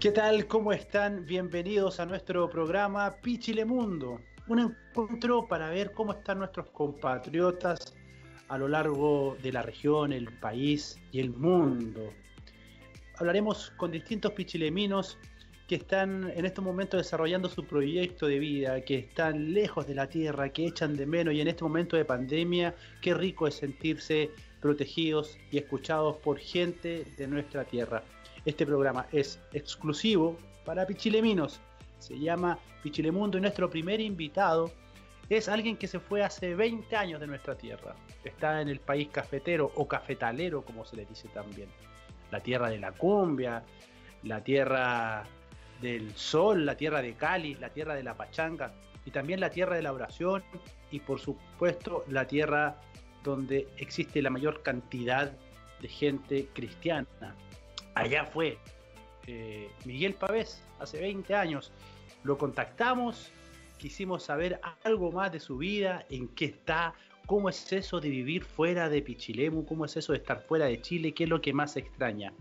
¿Qué tal? ¿Cómo están? Bienvenidos a nuestro programa Pichilemundo, un encuentro para ver cómo están nuestros compatriotas a lo largo de la región, el país y el mundo. Hablaremos con distintos pichileminos que están en estos momentos desarrollando su proyecto de vida, que están lejos de la tierra, que echan de menos y en este momento de pandemia, qué rico es sentirse protegidos y escuchados por gente de nuestra tierra. Este programa es exclusivo para pichileminos, se llama Pichilemundo y nuestro primer invitado es alguien que se fue hace 20 años de nuestra tierra. Está en el país cafetero o cafetalero, como se le dice también. La tierra de la cumbia, la tierra del sol, la tierra de Cali, la tierra de la pachanga y también la tierra de la oración y por supuesto la tierra donde existe la mayor cantidad de gente cristiana. Allá fue eh, Miguel Pavés hace 20 años. Lo contactamos, quisimos saber algo más de su vida, en qué está, cómo es eso de vivir fuera de Pichilemu, cómo es eso de estar fuera de Chile, qué es lo que más extraña.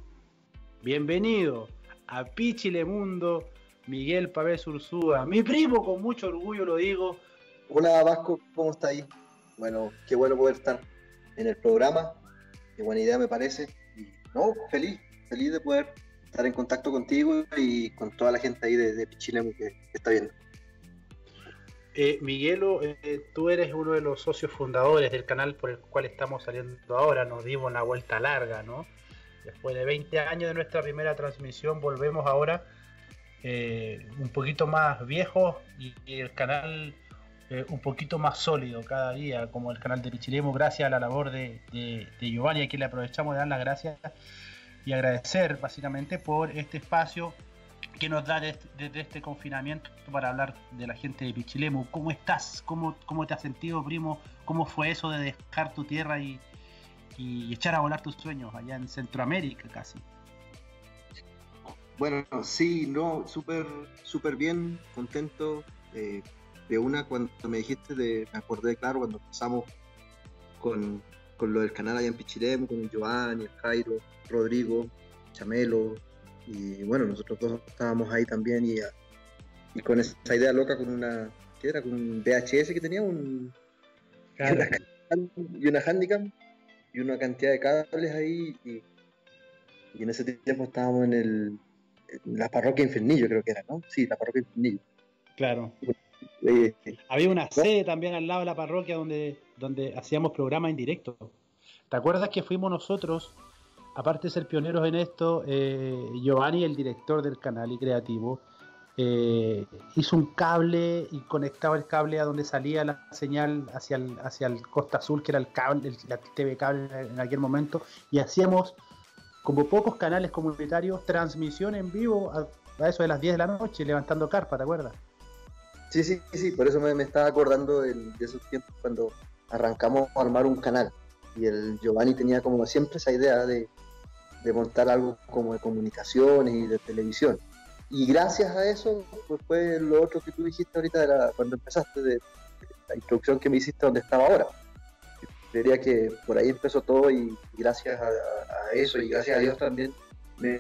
Bienvenido a Pichilemundo, Miguel Pavés Ursúa, mi primo, con mucho orgullo lo digo. Hola Vasco, ¿cómo está ahí? Bueno, qué bueno poder estar en el programa, qué buena idea me parece. No, feliz, feliz de poder estar en contacto contigo y con toda la gente ahí de, de Pichilemu que, está viendo. Eh, Miguelo, eh, tú eres uno de los socios fundadores del canal por el cual estamos saliendo ahora, nos dimos una vuelta larga, ¿no? Después de 20 años de nuestra primera transmisión, volvemos ahora eh, un poquito más viejos y, el canal eh, un poquito más sólido cada día, como el canal de Pichilemo, gracias a la labor de, Giovanni, a quien le aprovechamos de dar las gracias y agradecer básicamente por este espacio que nos da desde, este confinamiento para hablar de la gente de Pichilemo. ¿Cómo estás? ¿Cómo, ¿Cómo te has sentido, primo? ¿Cómo fue eso de dejar tu tierra y, y echar a volar tus sueños allá en Centroamérica casi. Bueno, sí, no, súper, súper bien, contento. Eh, de una, cuando me dijiste, de, me acordé, claro, cuando empezamos con, con lo del canal allá en Pichiremo, con el Giovanni, el Jairo, Rodrigo, Chamelo, y bueno, nosotros todos estábamos ahí también y, y con esa idea loca con una, ¿qué era? Con un VHS que tenía un... Y una handicap y una cantidad de cables ahí y, en ese tiempo estábamos en el la parroquia Infernillo creo que era, ¿no? Sí, la parroquia Infernillo. Claro. Había una sede también al lado de la parroquia donde, donde hacíamos programas en directo. ¿Te acuerdas que fuimos nosotros, aparte de ser pioneros en esto, eh, Giovanni, el director del canal y creativo, eh, hizo un cable y conectaba el cable a donde salía la señal hacia el, hacia el Costa Azul, que era el cable, la TV cable en aquel momento, y hacíamos como pocos canales comunitarios transmisión en vivo a, eso de las 10 de la noche, levantando carpa, ¿te acuerdas? Sí, sí, sí, por eso me, estaba acordando de, esos tiempos cuando arrancamos a armar un canal y el Giovanni tenía como siempre esa idea de, montar algo como de comunicaciones y de televisión y gracias a eso, pues fue lo otro que tú dijiste ahorita de cuando empezaste, de, la introducción que me hiciste donde estaba ahora. Diría que por ahí empezó todo y, gracias a, eso y gracias a Dios también me,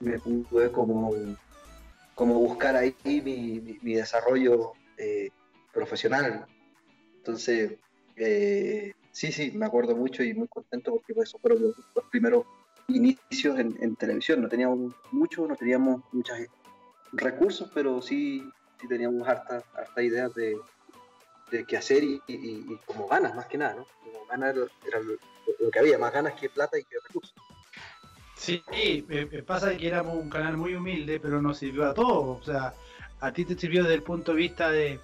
me pude como, como buscar ahí mi, desarrollo eh, profesional. Entonces, eh, sí, sí, me acuerdo mucho y muy contento porque eso fueron los, primeros inicios en, televisión. No teníamos mucho, no teníamos muchos recursos, pero sí, sí teníamos hartas harta ideas de, de qué hacer y, como ganas, más que nada, ¿no? Como ganas era, lo, que había, más ganas que plata y que recursos. Sí, pasa que éramos un canal muy humilde, pero nos sirvió a todos. O sea, a ti te sirvió desde el punto de vista de,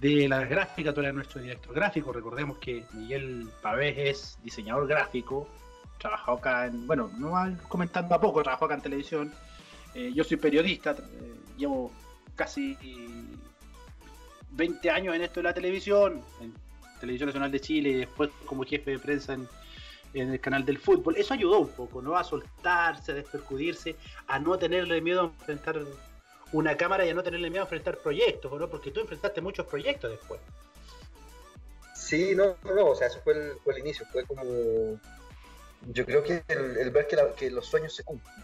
de la gráfica, tú eres nuestro director gráfico. Recordemos que Miguel Pavés es diseñador gráfico, trabajado acá en, bueno, no comentando a poco, trabajó acá en televisión. Eh, yo soy periodista, eh, llevo casi 20 años en esto de la televisión, en Televisión Nacional de Chile y después como jefe de prensa en, el canal del fútbol. Eso ayudó un poco, ¿no? A soltarse, a despercudirse, a no tenerle miedo a enfrentar una cámara y a no tenerle miedo a enfrentar proyectos, ¿no? Porque tú enfrentaste muchos proyectos después. Sí, no, no, o sea, eso fue el, fue el inicio, fue como yo creo que el, ver que, los sueños se cumplen,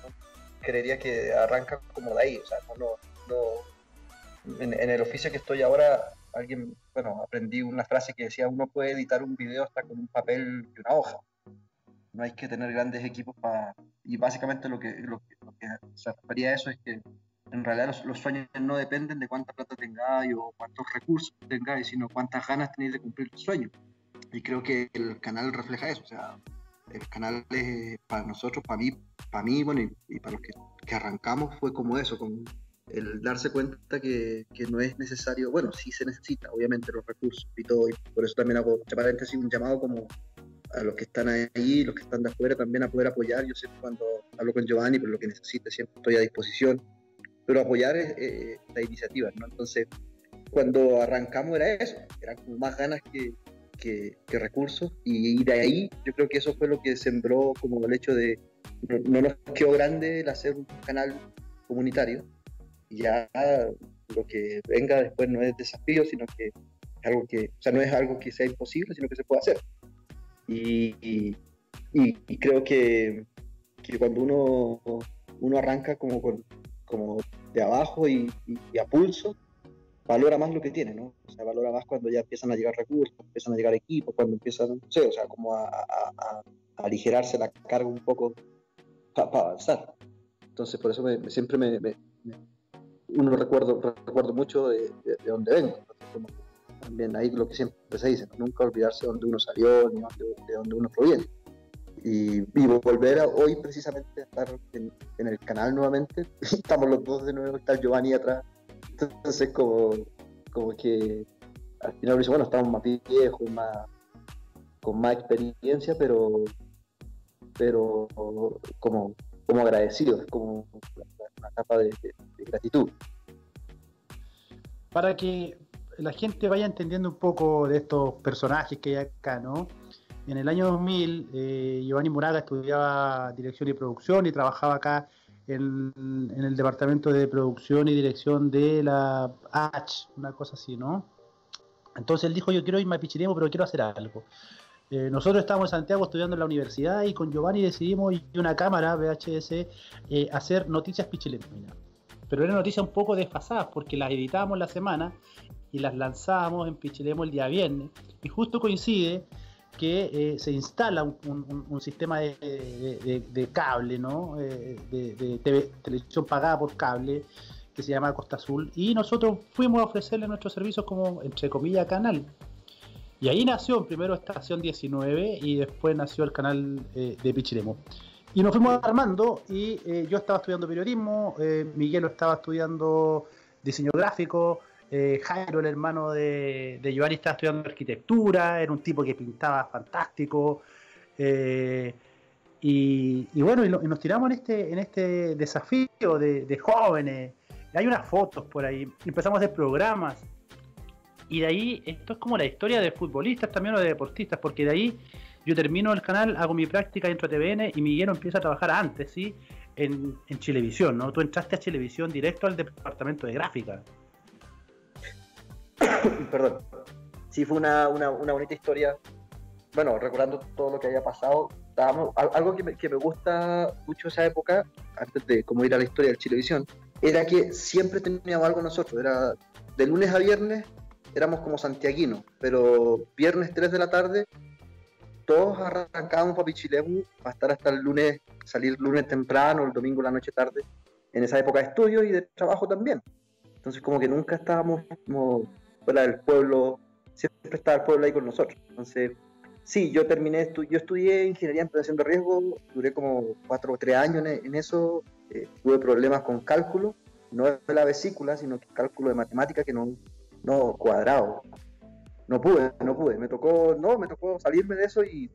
creería que arranca como de ahí, o sea, no, no, en, el oficio que estoy ahora, alguien, bueno, aprendí una frase que decía, uno puede editar un video hasta con un papel y una hoja, no hay que tener grandes equipos para, y básicamente lo que, lo que, se refería a eso es que en realidad los, sueños no dependen de cuánta plata tengáis o cuántos recursos tengáis, sino cuántas ganas tenéis de cumplir el sueño. Y creo que el canal refleja eso, o sea, el canal es, para nosotros, para mí, para mí, bueno, y, para los que, que, arrancamos fue como eso, como el darse cuenta que, que, no es necesario, bueno, sí se necesita, obviamente, los recursos y todo, y por eso también hago, paréntesis, un llamado como a los que están ahí, los que están de afuera, también a poder apoyar. Yo sé cuando hablo con Giovanni, por lo que necesite, siempre estoy a disposición, pero apoyar es, eh, la iniciativa, ¿no? Entonces, cuando arrancamos era eso, eran como más ganas que, que, recursos y, de ahí yo creo que eso fue lo que sembró como el hecho de no, nos quedó grande el hacer un canal comunitario ya lo que venga después no es desafío sino que algo que o sea no es algo que sea imposible sino que se puede hacer y, y, creo que, cuando uno uno arranca como como de abajo y, y a pulso valora más lo que tiene, ¿no? O sea, valora más cuando ya empiezan a llegar recursos, empiezan a llegar equipos, cuando empiezan, no sé, o sea, como a, aligerarse la carga un poco para avanzar. Entonces, por eso siempre me, uno recuerdo, recuerdo mucho de, de, dónde vengo. También ahí lo que siempre se dice, nunca olvidarse de dónde uno salió ni de dónde uno proviene. Y, y, volver a hoy precisamente a estar en, el canal nuevamente. Estamos los dos de nuevo, está Giovanni atrás entonces, como, como que al final, bueno, estamos más viejos, más, con más experiencia, pero, pero como, como agradecidos, como una capa de, gratitud. Para que la gente vaya entendiendo un poco de estos personajes que hay acá, ¿no? En el año 2000, eh, Giovanni Muraga estudiaba dirección y producción y trabajaba acá en, el departamento de producción y dirección de la H, una cosa así, ¿no? Entonces él dijo, yo quiero irme a Pichilemu, pero quiero hacer algo. Eh, nosotros estábamos en Santiago estudiando en la universidad y con Giovanni decidimos y una cámara VHS eh, hacer noticias pichilemuinas. Pero eran noticias un poco desfasadas porque las editábamos la semana y las lanzábamos en Pichilemo el día viernes. Y justo coincide que eh, se instala un, sistema de, cable, ¿no? Eh, de, televisión pagada por cable que se llama Costa Azul y nosotros fuimos a ofrecerle nuestros servicios como, entre comillas, canal. Y ahí nació primero Estación 19 y después nació el canal eh, de Pichiremo. Y nos fuimos armando y yo estaba estudiando periodismo, Miguel estaba estudiando diseño gráfico, eh, Jairo, el hermano de, de Giovanni, estaba estudiando arquitectura, era un tipo que pintaba fantástico. Eh, y, bueno, y, nos tiramos en este, en este desafío de, jóvenes. Hay unas fotos por ahí, empezamos a hacer programas. Y de ahí, esto es como la historia de futbolistas también o de deportistas, porque de ahí yo termino el canal, hago mi práctica dentro de TVN y Miguel empieza a trabajar antes, ¿sí? En, en Chilevisión, ¿no? Tú entraste a Chilevisión directo al departamento de gráfica. Perdón. Sí, fue una, una, una, bonita historia. Bueno, recordando todo lo que había pasado, estábamos, algo que me, que me gusta mucho esa época, antes de como ir a la historia del Chilevisión, era que siempre teníamos algo nosotros. Era de lunes a viernes, éramos como santiaguinos, pero viernes 3 de la tarde, todos arrancábamos para Pichilemu para estar hasta el lunes, salir lunes temprano, el domingo la noche tarde, en esa época de estudio y de trabajo también. Entonces como que nunca estábamos como fuera del pueblo, siempre estaba el pueblo ahí con nosotros. Entonces, sí, yo terminé, yo estudié ingeniería en prevención de riesgo, duré como cuatro o tres años en, eso, eh, tuve problemas con cálculo, no de la vesícula, sino cálculo de matemática que no, no cuadrado. No pude, no pude, me tocó, no, me tocó salirme de eso y,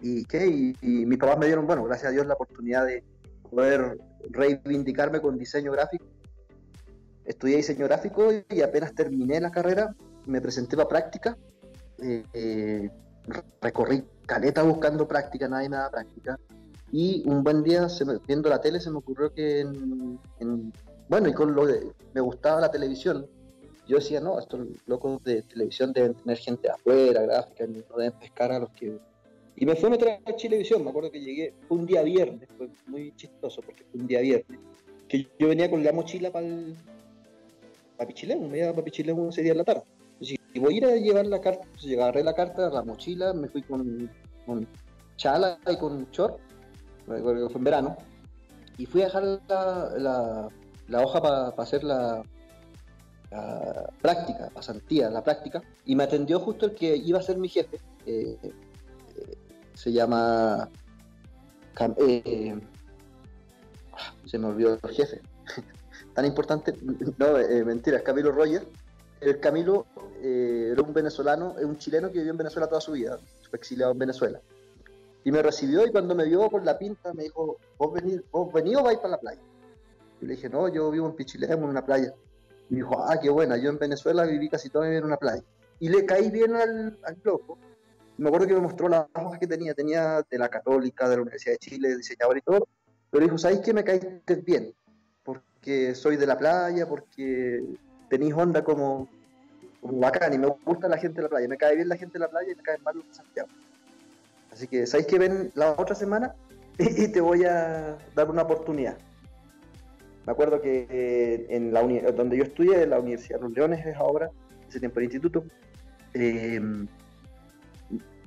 y ¿qué? Y, y mis papás me dieron, bueno, gracias a Dios la oportunidad de poder reivindicarme con diseño gráfico estudié diseño gráfico y apenas terminé la carrera me presenté para práctica. Eh, eh, recorrí caleta buscando práctica, nadie me daba práctica. Y un buen día, viendo la tele, se me ocurrió que, bueno, y con lo de, me gustaba la televisión, yo decía, no, estos locos de televisión deben tener gente afuera, gráfica, no deben pescar a los que Y me fui a meter a Chilevisión, me acuerdo que llegué, fue un día viernes, fue muy chistoso porque fue un día viernes, que yo venía con la mochila para el para Pichilemu, me iba para Pichilemu ese día en la tarde. y voy a ir a llevar la carta, entonces agarré la carta, la mochila, me fui con, chala y con short, fue en verano, y fui a dejar la, hoja para hacer la, la práctica, pasantía, la práctica, y me atendió justo el que iba a ser mi jefe, eh, se llama. Eh, se me olvidó el jefe. Tan importante. No, eh, mentira, es Camilo Roger. El Camilo eh, era un venezolano, es un chileno que vivió en Venezuela toda su vida, fue exiliado en Venezuela. Y me recibió y cuando me vio con la pinta me dijo, ¿vos venís, vos venís o vais para la playa? Y le dije, no, yo vivo en Pichilemu, en una playa. Y me dijo, ah, qué buena, yo en Venezuela viví casi toda mi vida en una playa. Y le caí bien al, al loco me acuerdo que me mostró las hojas que tenía, tenía de la Católica, de la Universidad de Chile, diseñador y todo, pero dijo, ¿sabéis que me caíste bien? Porque soy de la playa, porque tenéis onda como, como bacán y me gusta la gente de la playa, me cae bien la gente de la playa y me cae mal los de Santiago. Así que, ¿sabéis que ven la otra semana? y te voy a dar una oportunidad. Me acuerdo que eh, en la donde yo estudié, en la Universidad de los Leones es ahora, ese tiempo el instituto, eh,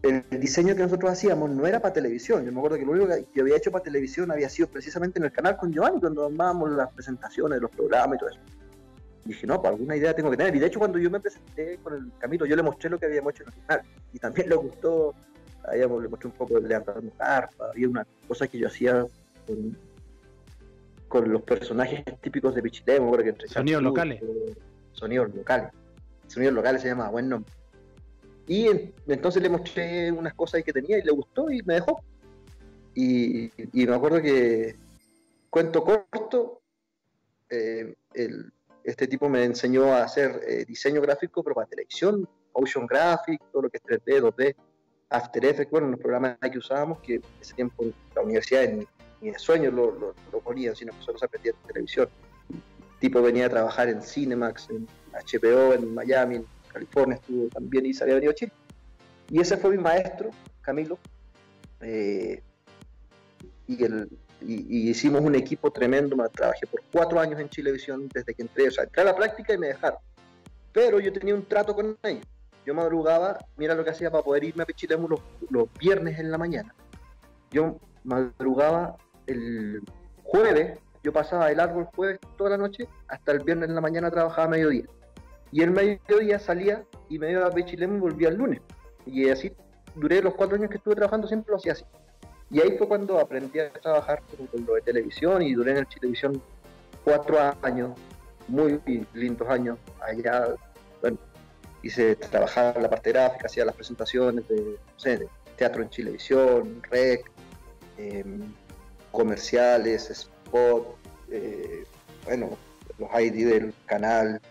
el diseño que nosotros hacíamos no era para televisión. Yo me acuerdo que lo único que había hecho para televisión había sido precisamente en el canal con Giovanni, cuando armábamos las presentaciones, los programas y todo eso. Y dije, no, para pues alguna idea tengo que tener. Y de hecho, cuando yo me presenté con el Camilo, yo le mostré lo que habíamos hecho en el canal. Y también le gustó, habíamos, le mostré un poco de levantando carpa, había una cosa que yo hacía con, con los personajes típicos de Pichilemo. Que entre sonidos locales. Sonidos locales. Sonidos locales se llama buen nombre. Y entonces le mostré unas cosas que tenía y le gustó y me dejó. Y, me acuerdo que, cuento corto, eh, este tipo me enseñó a hacer eh, diseño gráfico, pero para televisión, Ocean Graphics, todo lo que es 3D, 2D, After Effects, bueno, los programas que usábamos, que ese tiempo la universidad ni, ni de sueño lo, lo, lo sino que solo se aprendía en televisión. El tipo venía a trabajar en Cinemax, en HBO, en Miami, California estuvo también y se había venido a Chile. Y ese fue mi maestro, Camilo. Eh, y, el, y, hicimos un equipo tremendo. Me trabajé por cuatro años en Chilevisión desde que entré. O sea, entré a la práctica y me dejaron. Pero yo tenía un trato con ellos. Yo madrugaba, mira lo que hacía para poder irme a Pichilemu los, los viernes en la mañana. Yo madrugaba el jueves, yo pasaba el jueves toda la noche, hasta el viernes en la mañana trabajaba a mediodía. Y el mediodía salía y me iba a Pichilemu y volvía el lunes. Y así duré los cuatro años que estuve trabajando, siempre lo hacía así. Y ahí fue cuando aprendí a trabajar con, lo de televisión y duré en el Chilevisión cuatro años, muy lindos años. Allá, bueno, hice trabajar la parte gráfica, hacía las presentaciones de, teatro en Chilevisión, rec, em, comerciales, spot, eh, bueno, los ID del canal,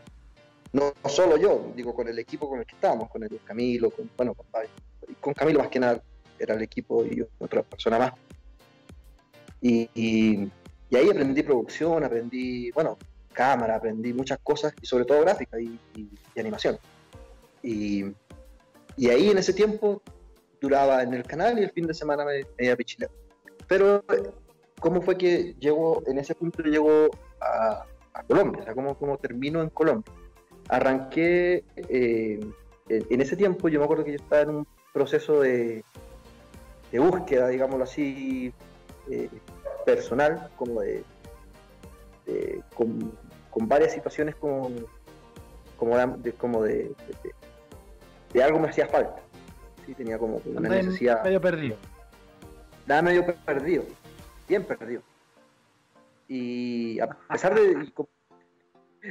no, solo yo, digo con el equipo con el que estábamos, con el Camilo, con, bueno, con, Camilo más que nada era el equipo y otra persona más. Y, y, ahí aprendí producción, aprendí, bueno, cámara, aprendí muchas cosas y sobre todo gráfica y, animación. Y, ahí en ese tiempo duraba en el canal y el fin de semana me, iba a pichilear. Pero, ¿cómo fue que llegó, en ese punto llegó a, Colombia? O sea, ¿cómo, ¿cómo terminó en Colombia? Arranqué, eh, en ese tiempo yo me acuerdo que yo estaba en un proceso de, búsqueda, digámoslo así, eh, personal, como de, con, varias situaciones como, como, de, como de, de, algo me hacía falta. Sí, tenía como una necesidad. Medio perdido. Nada medio perdido, bien perdido. Y a pesar de,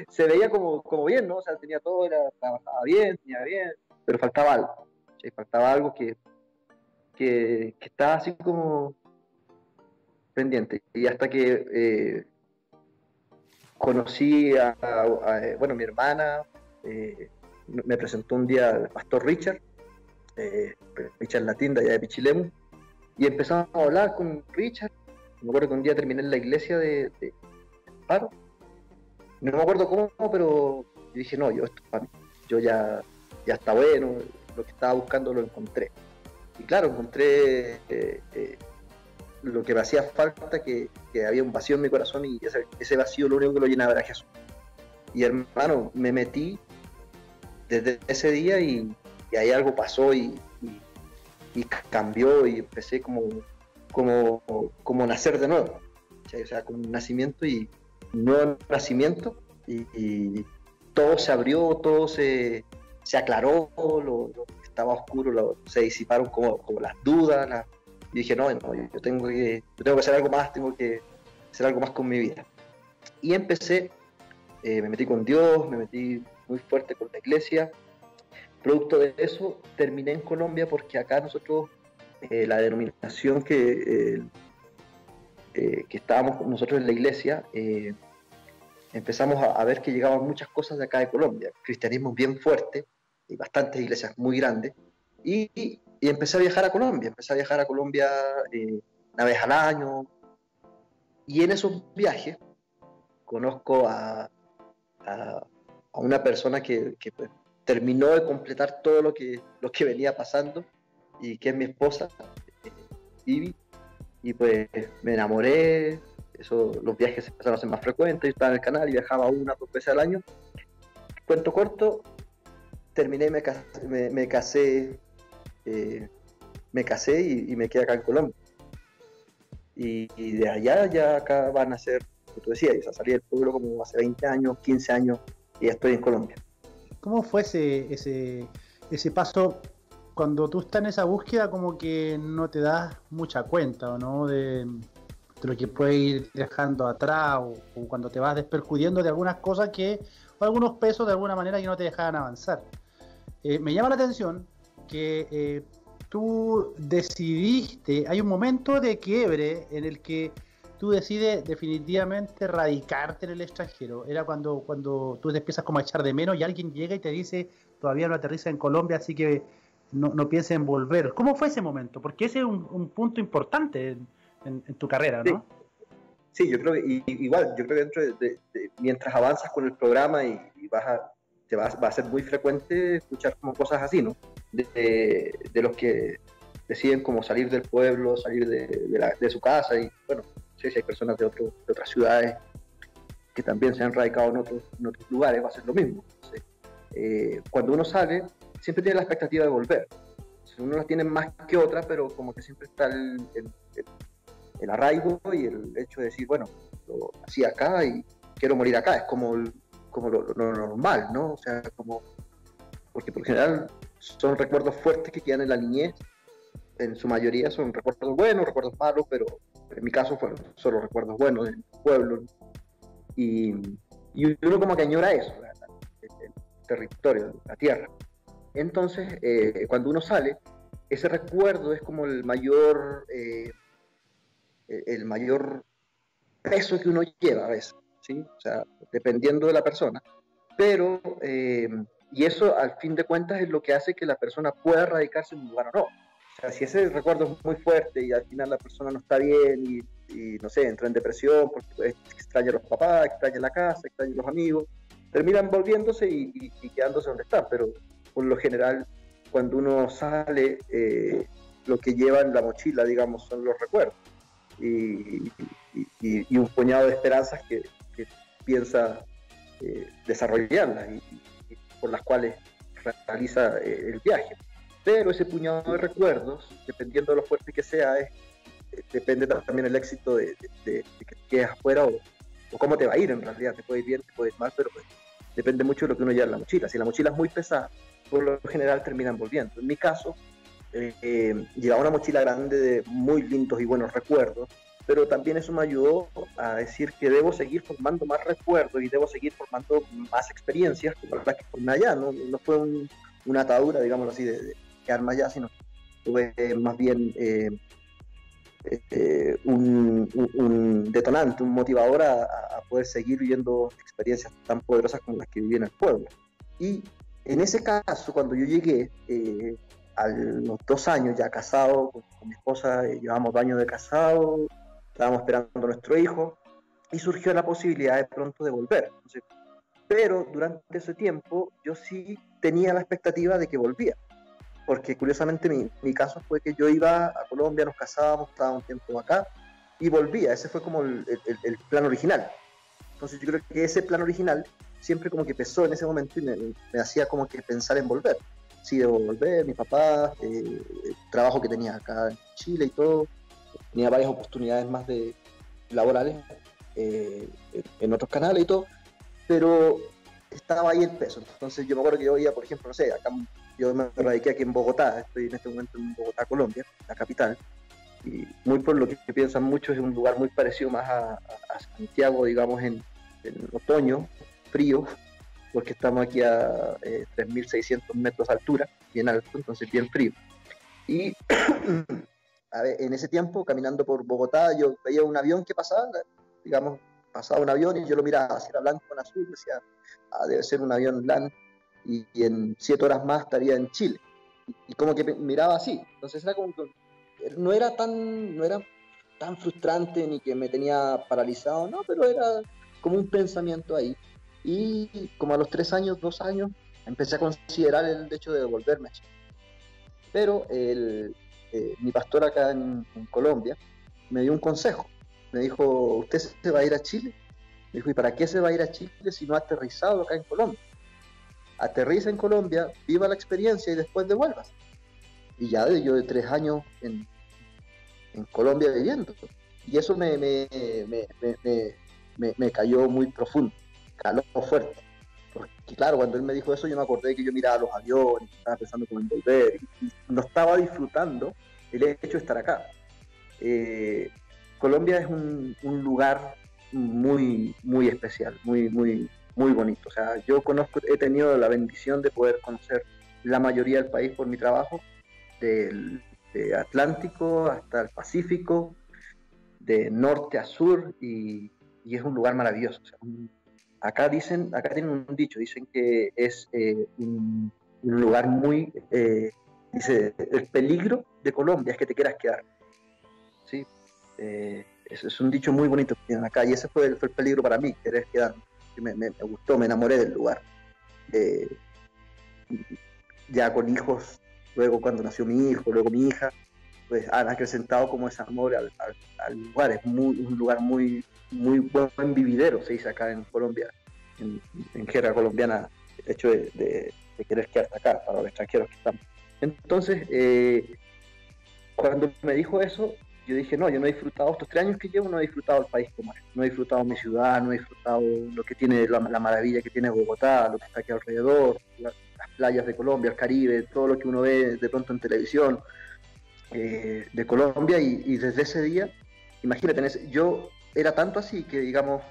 se veía como, como bien, ¿no? O sea, tenía todo, era, trabajaba bien, tenía bien, pero faltaba algo. Faltaba algo que, que, estaba así como pendiente. Y hasta que eh, conocí a, bueno, mi hermana, eh, me presentó un día el pastor Richard, eh, Richard la tienda allá de Pichilemu, y empezamos a hablar con Richard. Me acuerdo que un día terminé en la iglesia de Paro no me acuerdo cómo, pero yo dije, no, yo esto para mí. Yo ya, ya está bueno, lo que estaba buscando lo encontré. claro, encontré eh, eh, lo que me hacía falta, que, había un vacío en mi corazón y ese, vacío lo único que lo llenaba era Jesús. Y hermano, me metí desde ese día y, ahí algo pasó y, cambió y empecé como, como, como nacer de nuevo. O sea, como un nacimiento y nuevo nacimiento y, todo se abrió, todo se, aclaró, lo, estaba oscuro, se disiparon como, como las dudas, y dije, no, yo tengo que, tengo que hacer algo más, tengo que hacer algo más con mi vida. Y empecé, eh, me metí con Dios, me metí muy fuerte con la iglesia. Producto de eso, terminé en Colombia porque acá nosotros, eh, la denominación que, eh, que estábamos nosotros en la iglesia, empezamos a, ver que llegaban muchas cosas de acá de Colombia. cristianismo bien fuerte, y bastantes iglesias muy grandes, y, empecé a viajar a Colombia, empecé a viajar a Colombia eh, una vez al año, y en esos viajes conozco a, a, una persona que, pues, terminó de completar todo lo que, lo que venía pasando, y que es mi esposa, eh, Ivy, y pues me enamoré, eso, los viajes se empezaron a ser más frecuentes, yo estaba en el canal y viajaba una o dos veces al año. Cuento corto, terminé, me, me, me casé, eh, me casé y, me quedé acá en Colombia. Y, de allá ya acá van a ser, como tú decías, yo salí del pueblo como hace 20 años, 15 años y ya estoy en Colombia. ¿Cómo fue ese, ese, ese paso cuando tú estás en esa búsqueda como que no te das mucha cuenta, ¿no? De, lo que puede ir dejando atrás o, cuando te vas despercudiendo de algunas cosas que, o algunos pesos de alguna manera que no te dejan avanzar. Eh, me llama la atención que eh, tú decidiste, hay un momento de quiebre en el que tú decides definitivamente radicarte en el extranjero. Era cuando, cuando tú te empiezas como a echar de menos y alguien llega y te dice, todavía no aterriza en Colombia, así que no, no pienses en volver. ¿Cómo fue ese momento? Porque ese es un, punto importante en, tu carrera, ¿no? Sí. yo creo que igual, yo creo que dentro de, mientras avanzas con el programa y, vas a te va, va, a ser muy frecuente escuchar como cosas así, ¿no? De, los que deciden como salir del pueblo, salir de, de, su casa y bueno, no sé si hay personas de, otras ciudades que también se han radicado en otros, en otros lugares, va a ser lo mismo. Eh, cuando uno sale, siempre tiene la expectativa de volver. Uno la tiene más que otra, pero como que siempre está el, el, arraigo y el hecho de decir, bueno, lo hacía acá y quiero morir acá. Es como como lo, normal, ¿no? O sea, como, porque por general son recuerdos fuertes que quedan en la niñez, en su mayoría son recuerdos buenos, recuerdos malos, pero en mi caso fueron solo recuerdos buenos del pueblo. Y, y uno como que añora eso, el, territorio, la tierra. Entonces, eh, cuando uno sale, ese recuerdo es como el mayor, eh, el mayor peso que uno lleva a veces. O sea, dependiendo de la persona. Pero, eh, y eso al fin de cuentas es lo que hace que la persona pueda radicarse en un lugar o no. Si ese recuerdo es muy fuerte y al final la persona no está bien y, no sé, entra en depresión porque extraña a los papás, extraña la casa, extraña a los amigos, terminan volviéndose y, quedándose donde están. Pero por lo general, cuando uno sale, eh, lo que lleva en la mochila, digamos, son los recuerdos. Y, un puñado de esperanzas que, piensa eh, desarrollarlas y, por las cuales realiza eh, el viaje. Pero ese puñado de recuerdos, dependiendo de lo fuerte que sea, es, eh, depende también el éxito de, que quedes afuera o, cómo te va a ir en realidad. Te puede ir bien, te puede ir mal, pero pues, depende mucho de lo que uno lleva en la mochila. Si la mochila es muy pesada, por lo general terminan volviendo. En mi caso, llevaba una mochila grande de muy lindos y buenos recuerdos, pero también eso me ayudó a decir que debo seguir formando más recuerdos y debo seguir formando más experiencias como las que formé allá. No, no fue una atadura, digamos así, de, quedar más allá, sino tuve más bien eh, eh, un, detonante, un motivador a, poder seguir viviendo experiencias tan poderosas como las que viví en el pueblo. Y en ese caso, cuando yo llegué, eh, a los dos años ya casado con, mi esposa, llevamos dos años de casado, estábamos esperando a nuestro hijo y surgió la posibilidad de pronto de volver. pero durante ese tiempo yo sí tenía la expectativa de que volvía. porque curiosamente mi, mi, caso fue que yo iba a Colombia, nos casábamos, estaba un tiempo acá y volvía. Ese fue como el, el, el, plan original. Entonces yo creo que ese plan original siempre como que pesó en ese momento y me, hacía como que pensar en volver. Sí, debo volver, mi papá, eh, el trabajo que tenía acá en Chile y todo, tenía varias oportunidades más de laborales eh, en otros canales y todo, pero estaba ahí el peso. Entonces yo me acuerdo que yo iba, por ejemplo, no sé, acá yo me radiqué aquí en Bogotá, estoy en este momento en Bogotá, Colombia, la capital, muy por lo que piensan muchos es un lugar muy parecido más a, Santiago, digamos, en, otoño, frío, porque estamos aquí a 3.600 eh, metros de altura, bien alto, entonces bien frío. Y a ver, en ese tiempo, caminando por Bogotá, yo veía un avión que pasaba, digamos, pasaba un avión y yo lo miraba, si era blanco o azul, decía, ah, debe ser un avión blanco y, en siete horas más estaría en Chile. Y, como que miraba así. Entonces era como no era tan, no era tan frustrante ni que me tenía paralizado, no, pero era como un pensamiento ahí. Y como a los tres años, dos años, empecé a considerar el hecho de devolverme a Chile. Pero eh, mi pastor acá en, Colombia me dio un consejo. Me dijo, ¿usted se va a ir a Chile? Me dijo, ¿y para qué se va a ir a Chile si no ha aterrizado acá en Colombia? aterriza en Colombia, viva la experiencia y después devuelvas. Y ya yo de tres años en, en Colombia viviendo. Y eso me, me, me, me, cayó muy profundo, caló fuerte. Porque claro, cuando él me dijo eso yo me acordé que yo miraba los aviones, estaba pensando cómo en volver, y no estaba disfrutando el hecho de estar acá. Eh, Colombia es un, un, lugar muy, muy especial, muy, muy, muy bonito. O sea, yo conozco, he tenido la bendición de poder conocer la mayoría del país por mi trabajo, del Atlántico hasta el Pacífico, de norte a sur, y, es un lugar maravilloso. acá dicen, acá tienen un dicho, dicen que es eh, un, lugar muy, eh, dice, el peligro de Colombia es que te quieras quedar. ¿sí? Eh, es, un dicho muy bonito que tienen acá, y ese fue el, fue el peligro para mí, querer quedarme me, gustó, me enamoré del lugar. Eh, ya con hijos, luego cuando nació mi hijo, luego mi hija, pues han acrecentado como ese amor al, lugar. Es muy, un lugar muy, muy buen vividero, se dice acá en Colombia, en, en colombiana, el hecho de, querer quedarte acá para los extranjeros que estamos. Entonces, eh, cuando me dijo eso, yo dije, no, yo no he disfrutado, estos tres años que llevo, no he disfrutado el país como es, no he disfrutado mi ciudad, no he disfrutado lo que tiene, la, maravilla que tiene Bogotá, lo que está aquí alrededor, playas de Colombia, el Caribe, todo lo que uno ve de pronto en televisión eh, de Colombia y, desde ese día, imagínate, yo era tanto así que digamos,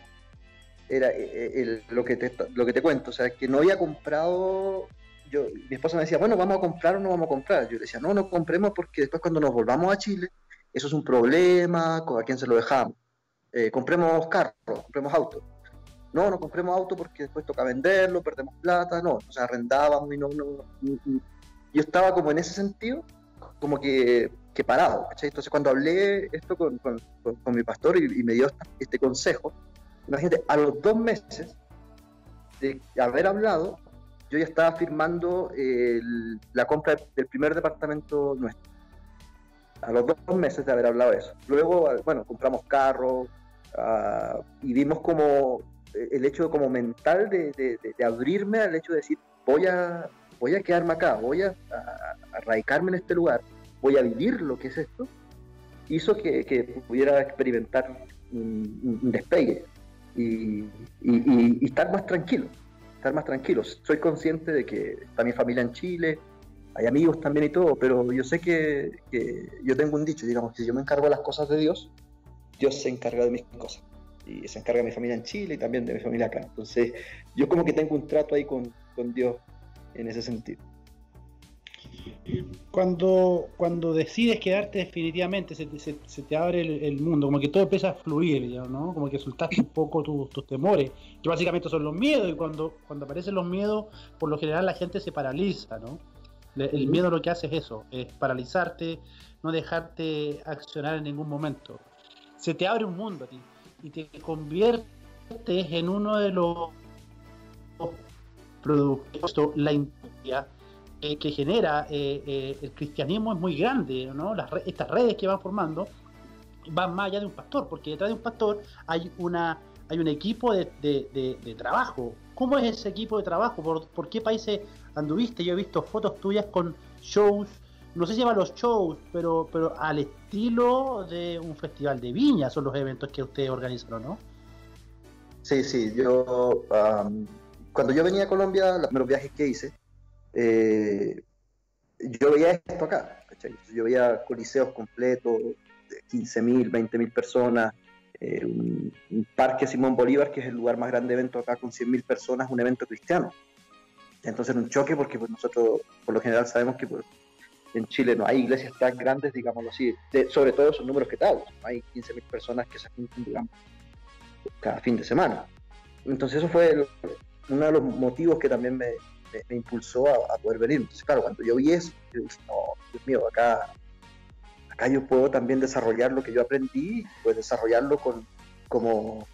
era eh, lo, que te, lo que te cuento, o sea, que no había comprado yo, mi esposa me decía, bueno, vamos a comprar o no vamos a comprar. Yo le decía, no, no compremos porque después cuando nos volvamos a Chile, eso es un problema, ¿a quién se lo dejamos? Eh, compremos carro, compremos auto. No, no compremos auto porque después toca venderlo, perdemos plata, no, o sea, arrendábamos y no, no, yo estaba como en ese sentido, como que, que parado, ¿cachai? Entonces cuando hablé esto con, con, mi pastor y, me dio este consejo, imagínate, a los dos meses de haber hablado, yo ya estaba firmando la compra del primer departamento nuestro a los dos meses de haber hablado eso. Luego, bueno, compramos carro ah, y vimos como el hecho como mental de, abrirme al hecho de decir, voy a, voy a quedarme acá, voy a, a, en este lugar, voy a vivir lo que es esto, hizo que, pudiera experimentar un, despegue y, y, estar más tranquilo, estar más tranquilo. Soy consciente de que está mi familia en Chile, hay amigos también y todo, pero yo sé que, yo tengo un dicho, digamos, que si yo me encargo de las cosas de Dios, Dios se encarga de mis cosas. Y se encarga de mi familia en Chile y también de mi familia acá. Entonces, yo como que tengo un trato ahí con, Dios en ese sentido. Cuando, cuando decides quedarte definitivamente, se te, se, te abre el, mundo, como que todo empieza a fluir, ¿no? Como que soltaste un poco tus temores, que básicamente son los miedos, y cuando, cuando aparecen los miedos, por lo general la gente se paraliza, ¿no? El miedo lo que hace es eso, es paralizarte, no dejarte accionar en ningún momento. Se te abre un mundo a ti y te conviertes en uno de los productos, la industria que genera eh, el cristianismo es muy grande, ¿no? estas redes que van formando van más allá de un pastor, porque detrás de un pastor hay una hay un equipo de, trabajo. ¿Cómo es ese equipo de trabajo? ¿Por, qué países anduviste? Yo he visto fotos tuyas con shows, no sé si llaman los shows, pero, pero al estilo de un festival de viña son los eventos que ustedes organizaron, ¿no? Sí, sí, yo cuando yo venía a Colombia, los primeros viajes que hice, eh, yo veía esto acá, Yo veía coliseos completos, de 15.000, 20.000 personas, eh, un, parque Simón Bolívar, que es el lugar más grande de evento acá con 100.000 personas, un evento cristiano. Entonces era un choque porque pues, nosotros por lo general sabemos que pues, en Chile no hay iglesias tan grandes, digámoslo así, sobre todo esos números que tal, no hay 15.000 personas que se juntan, digamos, cada fin de semana. Entonces eso fue uno de los motivos que también me, impulsó a, poder venir. Entonces claro, cuando yo vi eso, yo dije, no, Dios mío, acá acá yo puedo también desarrollar lo que yo aprendí, pues desarrollarlo con, como,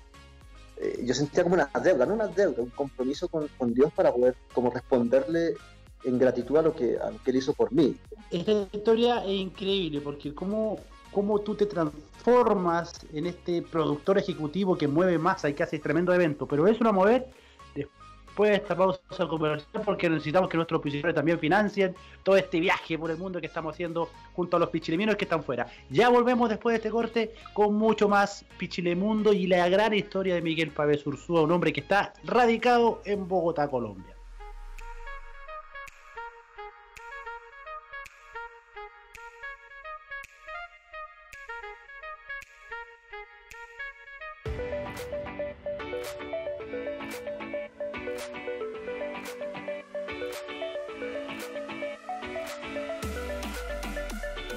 eh, yo sentía como una deuda, no una deuda, un compromiso con, Dios para poder como responderle en gratitud a lo que, a él hizo por mí. Esta historia es increíble porque cómo, cómo tú te transformas en este productor ejecutivo que mueve masa y que hace tremendo evento, pero eso no mover después de esta pausa comercial porque necesitamos que nuestros pichileros también financien todo este viaje por el mundo que estamos haciendo junto a los pichileminos que están fuera. Ya volvemos después de este corte con mucho más Pichilemundo y la gran historia de Miguel Pávez Ursúa, un hombre que está radicado en Bogotá, Colombia.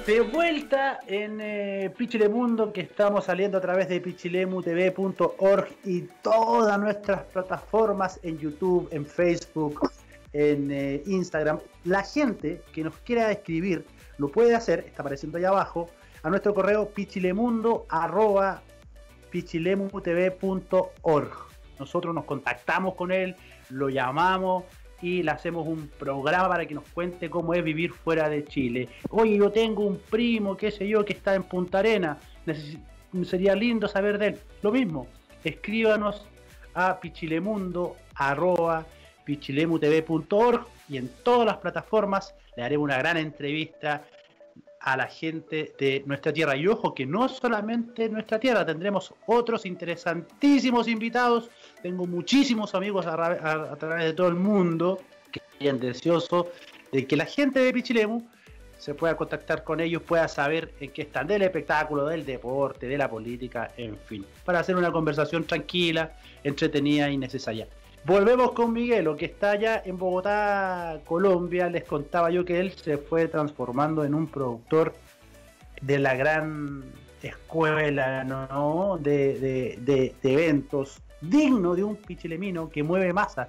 De vuelta en eh, Pichilemundo, que estamos saliendo a través de pichilemutv.org y todas nuestras plataformas en YouTube, en Facebook, en eh, Instagram. La gente que nos quiera escribir lo puede hacer, está apareciendo ahí abajo, a nuestro correo pichilemundo.pichilemutv.org. Nosotros nos contactamos con él, lo llamamos y le hacemos un programa para que nos cuente cómo es vivir fuera de Chile. Oye, yo tengo un primo, qué sé yo, que está en Punta Arena, sería lindo saber de él. Lo mismo, escríbanos a pichilemundo y en todas las plataformas le haremos una gran entrevista a la gente de nuestra tierra. Y ojo que no solamente nuestra tierra, tendremos otros interesantísimos invitados tengo muchísimos amigos a, través de todo el mundo que están deseosos de que la gente de Pichilemu se pueda contactar con ellos, pueda saber en qué están del espectáculo, del deporte, de la política, en fin, para hacer una conversación tranquila, entretenida y necesaria. Volvemos con Miguelo, que está allá en Bogotá, Colombia. Les contaba yo que él se fue transformando en un productor de la gran escuela ¿no? de, de eventos digno de un pichilemino que mueve masa.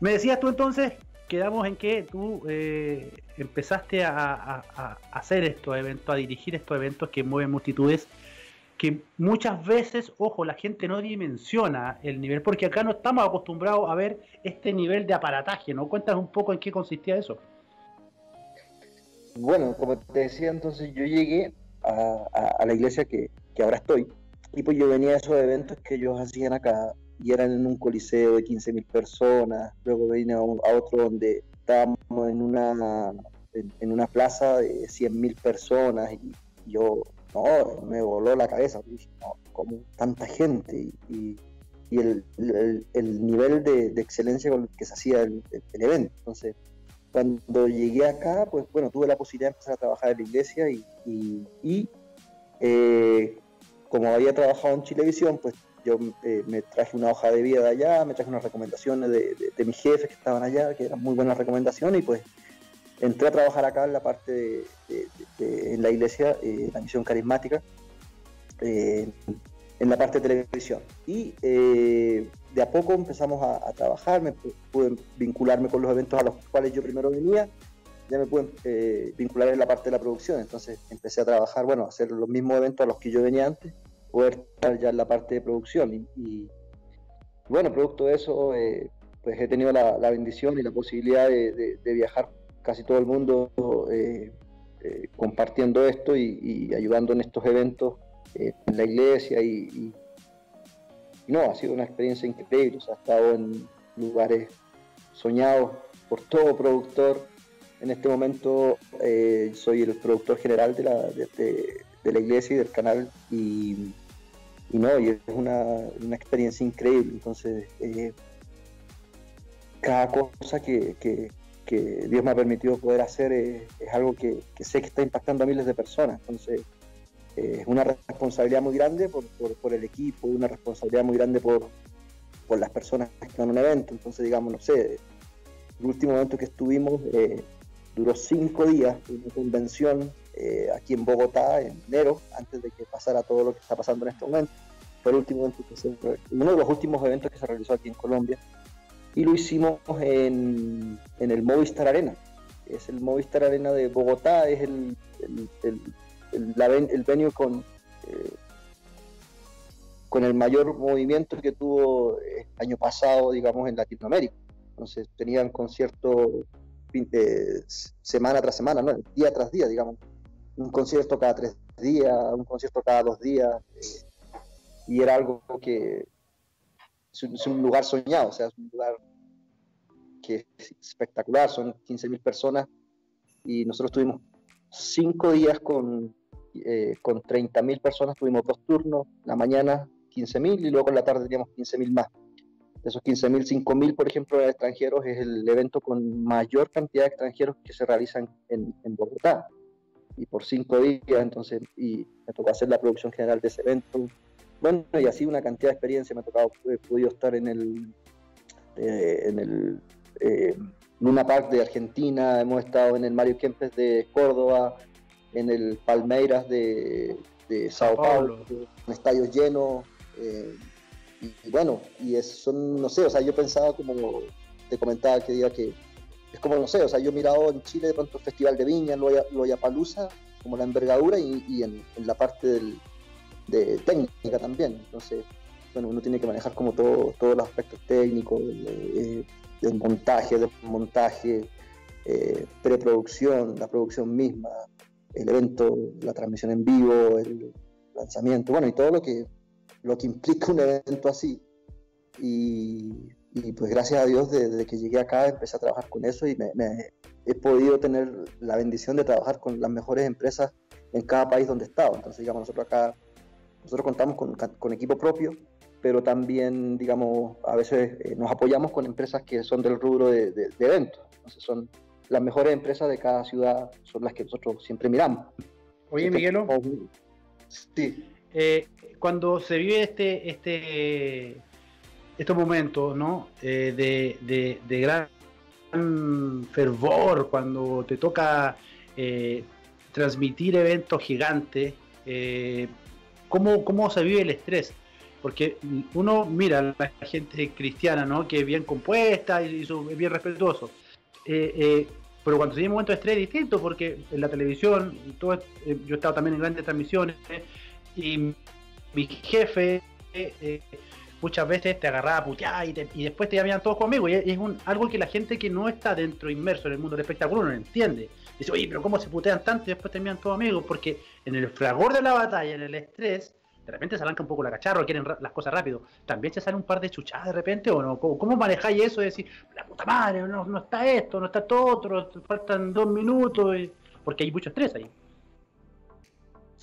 Me decías tú entonces, quedamos en que tú eh, empezaste a, hacer estos eventos, a dirigir estos eventos que mueven multitudes, que muchas veces, ojo, la gente no dimensiona el nivel, porque acá no estamos acostumbrados a ver este nivel de aparataje, ¿no? Cuéntanos un poco en qué consistía eso. Bueno, como te decía, entonces yo llegué a, la iglesia que ahora estoy, y pues yo venía a esos eventos que ellos hacían acá y eran en un coliseo de 15.000 personas. Luego vine a, otro donde estábamos en una, en, una plaza de 100.000 personas y yo, no, me voló la cabeza. No, como tanta gente y, y el, el, nivel de, de, excelencia con el que se hacía el, evento. Entonces, cuando llegué acá, pues bueno, tuve la posibilidad de empezar a trabajar en la iglesia y, y eh, como había trabajado en Chilevisión, pues yo eh, me traje una hoja de vida de allá, me traje unas recomendaciones de, mis jefes que estaban allá, que eran muy buenas recomendaciones, y pues entré a trabajar acá en la parte de, la iglesia, eh, la misión carismática, eh, en la parte de televisión. Y de a poco empezamos a, a, trabajar, me pude vincularme con los eventos a los cuales yo primero venía, ya me pude vincular en la parte de la producción, entonces empecé a trabajar, bueno, a hacer los mismos eventos a los que yo venía antes, poder estar ya en la parte de producción. Y, bueno, producto de eso, eh, pues he tenido la, bendición y la posibilidad de, viajar casi todo el mundo eh, eh, compartiendo esto y, ayudando en estos eventos en la iglesia y, no, ha sido una experiencia increíble, o ha estado en lugares soñados por todo productor. En este momento soy el productor general de la, de la iglesia y del canal y no, y es una, una experiencia increíble. Entonces, eh, cada cosa que, que, Dios me ha permitido poder hacer es, algo que, sé que está impactando a miles de personas. Entonces, eh, es una responsabilidad muy grande por, por, el equipo, una responsabilidad muy grande por, por las personas que están en un evento. Entonces, digamos, no sé, el último evento que estuvimos eh, duró cinco días, una convención eh, aquí en Bogotá en enero, antes de que pasara todo lo que está pasando en este momento. Fue último uno de los últimos eventos que se realizó aquí en Colombia. Y lo hicimos en, en el Movistar Arena. Es el Movistar Arena de Bogotá, es el, el, el, el con, eh, con el mayor movimiento que tuvo el eh, año pasado, digamos, en Latinoamérica. Entonces tenían conciertos semana tras semana, ¿no? día tras día, digamos un concierto cada tres días, un concierto cada dos días, eh, y era algo que es un, lugar soñado, o sea, es un lugar que es espectacular, son 15.000 personas, y nosotros tuvimos cinco días con, eh, con 30.000 personas, tuvimos dos turnos, la mañana 15.000 y luego en la tarde teníamos 15.000 más. De esos 15.000, 5.000, por ejemplo, de extranjeros es el evento con mayor cantidad de extranjeros que se realizan en, en Bogotá y por cinco días, entonces, y me tocó hacer la producción general de ese evento. Bueno, y así una cantidad de experiencia, me ha tocado, he podido estar en el, eh, en el eh, Luna Park de Argentina, hemos estado en el Mario Kempes de Córdoba, en el Palmeiras de, de Sao Paulo, en estadios llenos. Eh, y, bueno, y es, son, no sé, o sea, yo pensaba como te comentaba que día que es como, no sé, o sea, yo he mirado en Chile de pronto el Festival de Viña, Loyapalusa, como la envergadura y, en, la parte de técnica también. Entonces, bueno, uno tiene que manejar como todo, todos los aspectos técnicos, del montaje, del montaje, eh, preproducción, la producción misma, el evento, la transmisión en vivo, el lanzamiento, bueno, y todo lo que, lo que implica un evento así. Y, y pues gracias a Dios desde que llegué acá empecé a trabajar con eso y me, he podido tener la bendición de trabajar con las mejores empresas en cada país donde he estado. Entonces, digamos, nosotros acá, nosotros contamos con, con equipo propio, pero también, digamos, a veces eh, nos apoyamos con empresas que son del rubro de, de, eventos. Entonces, son las mejores empresas de cada ciudad, son las que nosotros siempre miramos. Oye, Miguelo. Sí. Eh, cuando se vive este, este estos momentos, ¿no? Eh, de, gran fervor, cuando te toca eh, transmitir eventos gigantes, eh, ¿cómo, se vive el estrés? Porque uno mira a la gente cristiana, ¿no? Que es bien compuesta y, es bien respetuoso. pero cuando se vive un momento de estrés es distinto, porque en la televisión, yo he estado también en grandes transmisiones, y mi jefe muchas veces te agarraba a putear y, y, después te llamaban todos conmigo. Y es un, algo que la gente que no está dentro, inmerso en el mundo del espectáculo, no entiende. Dice, oye, pero ¿cómo se putean tanto y después terminan todos amigos? Porque en el fragor de la batalla, en el estrés, de repente se arranca un poco la cacharro, quieren las cosas rápido. También se sale un par de chuchadas de repente, o no. ¿Cómo, manejáis eso de decir, la puta madre, no, no está esto, no está esto otro, faltan dos minutos? porque hay mucho estrés ahí.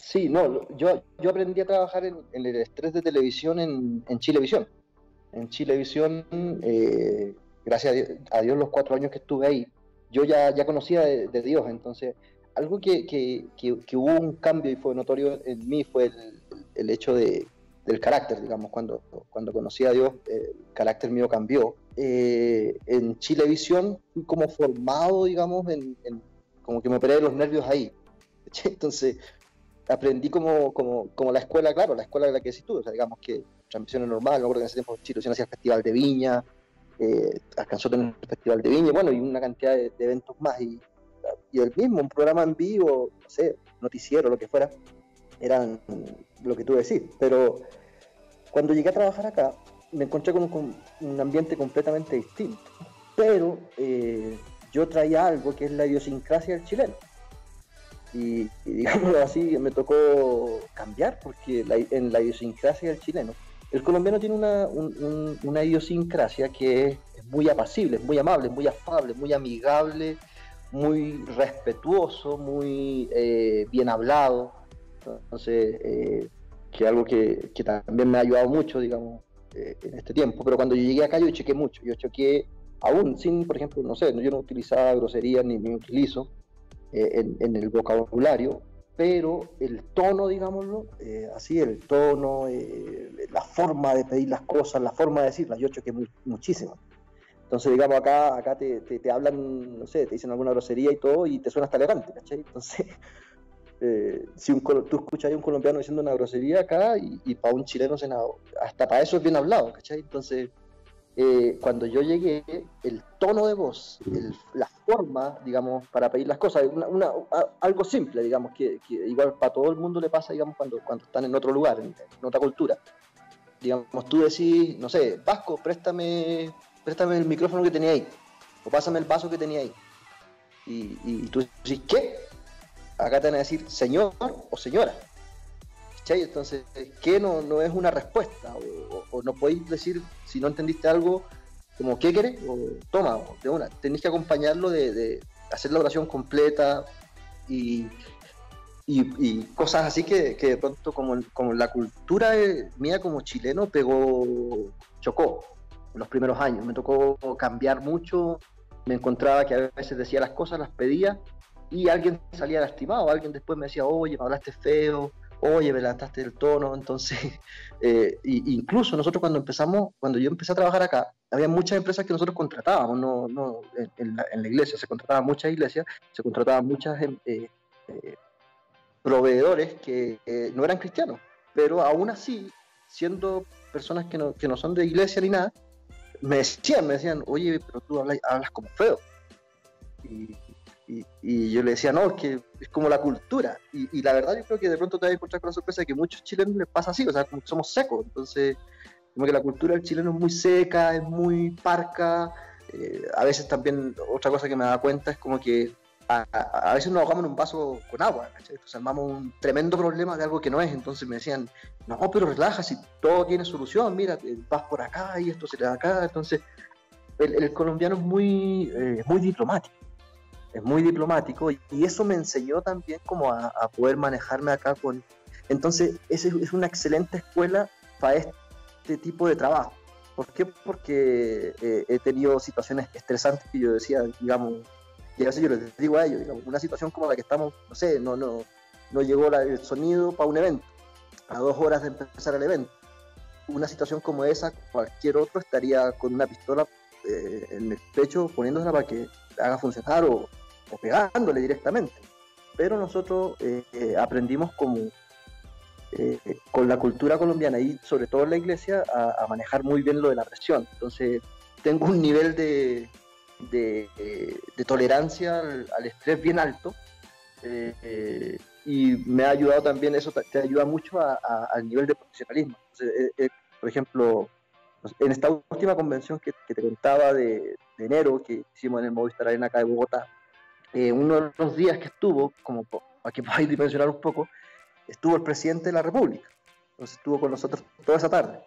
Sí, no, yo, yo aprendí a trabajar en, el estrés de televisión en, en Chilevisión. En Chilevisión, eh, gracias a Dios, los cuatro años que estuve ahí, yo ya, ya conocía de, Dios, entonces algo que, que, que, hubo un cambio y fue notorio en mí fue el, el hecho de, del carácter, digamos, cuando, cuando conocí a Dios, el carácter mío cambió. Eh, en Chilevisión fui como formado, digamos, en, como que me operé los nervios ahí. Entonces, aprendí como, como, como, la escuela, claro, la escuela de la que decís tú, o sea, digamos que transmisión es normal, me acuerdo que en ese tiempo Chile hacía el Festival de Viña, eh, alcanzó a tener el Festival de Viña, bueno, y una cantidad de, eventos más, y, y, el mismo, un programa en vivo, no sé, noticiero, lo que fuera, eran lo que tú decís, pero cuando llegué a trabajar acá, me encontré con, un ambiente completamente distinto, pero... Eh, yo traía algo que es la idiosincrasia del chileno. Y, digámoslo así, me tocó cambiar, porque en la idiosincrasia del chileno, el colombiano tiene una, una idiosincrasia que es, muy apacible, muy amable, muy afable, muy amigable, muy respetuoso, muy eh, bien hablado. Entonces, eh, que algo que, que, también me ha ayudado mucho, digamos, eh, en este tiempo. Pero cuando yo llegué acá, yo chequé mucho. Yo chequé, aún sin, por ejemplo, no sé, yo no utilizaba groserías ni me utilizo en, en, el vocabulario, pero el tono, digámoslo, eh, así, el tono, eh, la forma de pedir las cosas, la forma de decirlas, yo choqué muchísimo. Entonces, digamos, acá, acá te, te, hablan, no sé, te dicen alguna grosería y todo, y te suena hasta elegante, ¿cachai? Entonces, eh, si un, tú escuchas a un colombiano diciendo una grosería acá, y, y para un chileno, hasta para eso es bien hablado, ¿cachai? Entonces, eh, cuando yo llegué, el tono de voz, la forma, digamos, para pedir las cosas, una, algo simple, digamos, que, igual para todo el mundo le pasa, digamos, cuando, cuando están en otro lugar, en, otra cultura. Digamos, tú decís, no sé, Vasco, préstame, préstame el micrófono que tenía ahí, o pásame el vaso que tenía ahí. Y, y tú decís, ¿qué? Acá te van a decir señor o señora. Entonces, ¿qué no, no es una respuesta? O, no podéis decir, si no entendiste algo, como, ¿qué querés? O toma, de una. Tenéis que acompañarlo de, hacer la oración completa y, y, cosas así que, de pronto, como, como la cultura mía como chileno, pegó, chocó en los primeros años. Me tocó cambiar mucho, me encontraba que a veces decía las cosas, las pedía y alguien salía lastimado, alguien después me decía, oye, me hablaste feo, oye, me levantaste el tono, entonces, eh, incluso nosotros cuando empezamos, cuando yo empecé a trabajar acá, había muchas empresas que nosotros contratábamos, no, no en, la, iglesia, se contrataban muchas iglesias, se contrataban muchas em, eh, eh, proveedores que no eran cristianos, pero aún así, siendo personas que no, que no son de iglesia ni nada, me decían, me decían, oye, pero tú hablas, hablas como feo. Y, y, yo le decía, no, es que es como la cultura. Y, la verdad yo creo que de pronto te vas a encontrar con la sorpresa de que muchos chilenos les pasa así, o sea, como somos secos. Entonces, como que la cultura del chileno es muy seca, es muy parca. Eh, a veces también, otra cosa que me da cuenta es como que a, veces nos ahogamos en un vaso con agua, ¿cachai? Entonces armamos un tremendo problema de algo que no es. Entonces me decían, no, pero relaja, si todo tiene solución, mira, vas por acá y esto se le da acá. Entonces, el, colombiano es muy, eh, muy diplomático es muy diplomático y eso me enseñó también como a, poder manejarme acá con... Entonces, esa es una excelente escuela para este tipo de trabajo. ¿Por qué? Porque eh, he tenido situaciones estresantes que yo decía, digamos, y a veces yo les digo a ellos, digamos, una situación como la que estamos, no sé, no, no, no llegó el sonido para un evento, a dos horas de empezar el evento. Una situación como esa, cualquier otro estaría con una pistola eh, en el pecho poniéndosela para que haga funcionar o, o pegándole directamente. Pero nosotros eh, eh, aprendimos como eh, con la cultura colombiana y sobre todo en la iglesia a, manejar muy bien lo de la presión. Entonces tengo un nivel de, de, tolerancia al, estrés bien alto y me ha ayudado también, eso te, ayuda mucho al nivel de profesionalismo. por ejemplo, en esta última convención que, te contaba de, de, enero que hicimos en el Movistar Arena acá de Bogotá, eh, uno de los días que estuvo, como para que podáis dimensionar un poco, estuvo el presidente de la República. Entonces estuvo con nosotros toda esa tarde.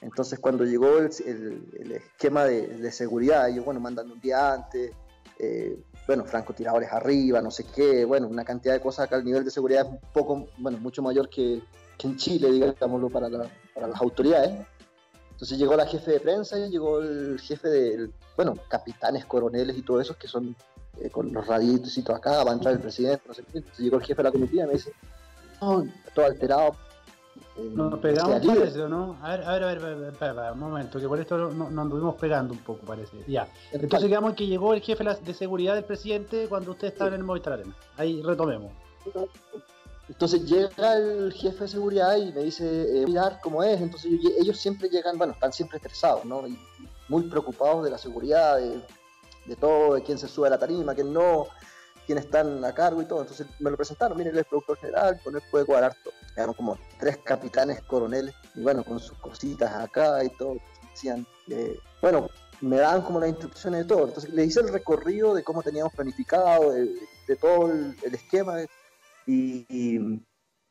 Entonces cuando llegó el, esquema de, seguridad, ellos, bueno, mandan un día antes, eh, bueno, francotiradores arriba, no sé qué, bueno, una cantidad de cosas acá, el nivel de seguridad es un poco, bueno, mucho mayor que, en Chile, digámoslo, para, para las autoridades. Entonces llegó la jefe de prensa y llegó el jefe de, bueno, capitanes, coroneles y todo eso, que son eh, con los raditos y todo acá, va a entrar el presidente, no sé qué. Entonces llegó el jefe de la comitiva y me dice, no, todo alterado. Eh, nos pegamos parece, ¿no? A ver, a ver, a ver, espera, un momento, que por esto nos no anduvimos pegando un poco, parece. Ya. Entonces digamos que llegó el jefe de seguridad del presidente cuando usted estaba en el Movistar Arena. Ahí retomemos. Entonces llega el jefe de seguridad y me dice, eh, mirar cómo es. Entonces ellos siempre llegan, bueno, están siempre estresados, ¿no? Y muy preocupados de la seguridad, de, de todo, de quién se sube a la tarima, quién no, quién están a cargo y todo. Entonces me lo presentaron, miren, el productor general, con él puede cuadrar todo. Eran como tres capitanes coroneles, y bueno, con sus cositas acá y todo. Decían, bueno, me daban como las instrucciones de todo. Entonces le hice el recorrido de cómo teníamos planificado, de, todo el, esquema, y,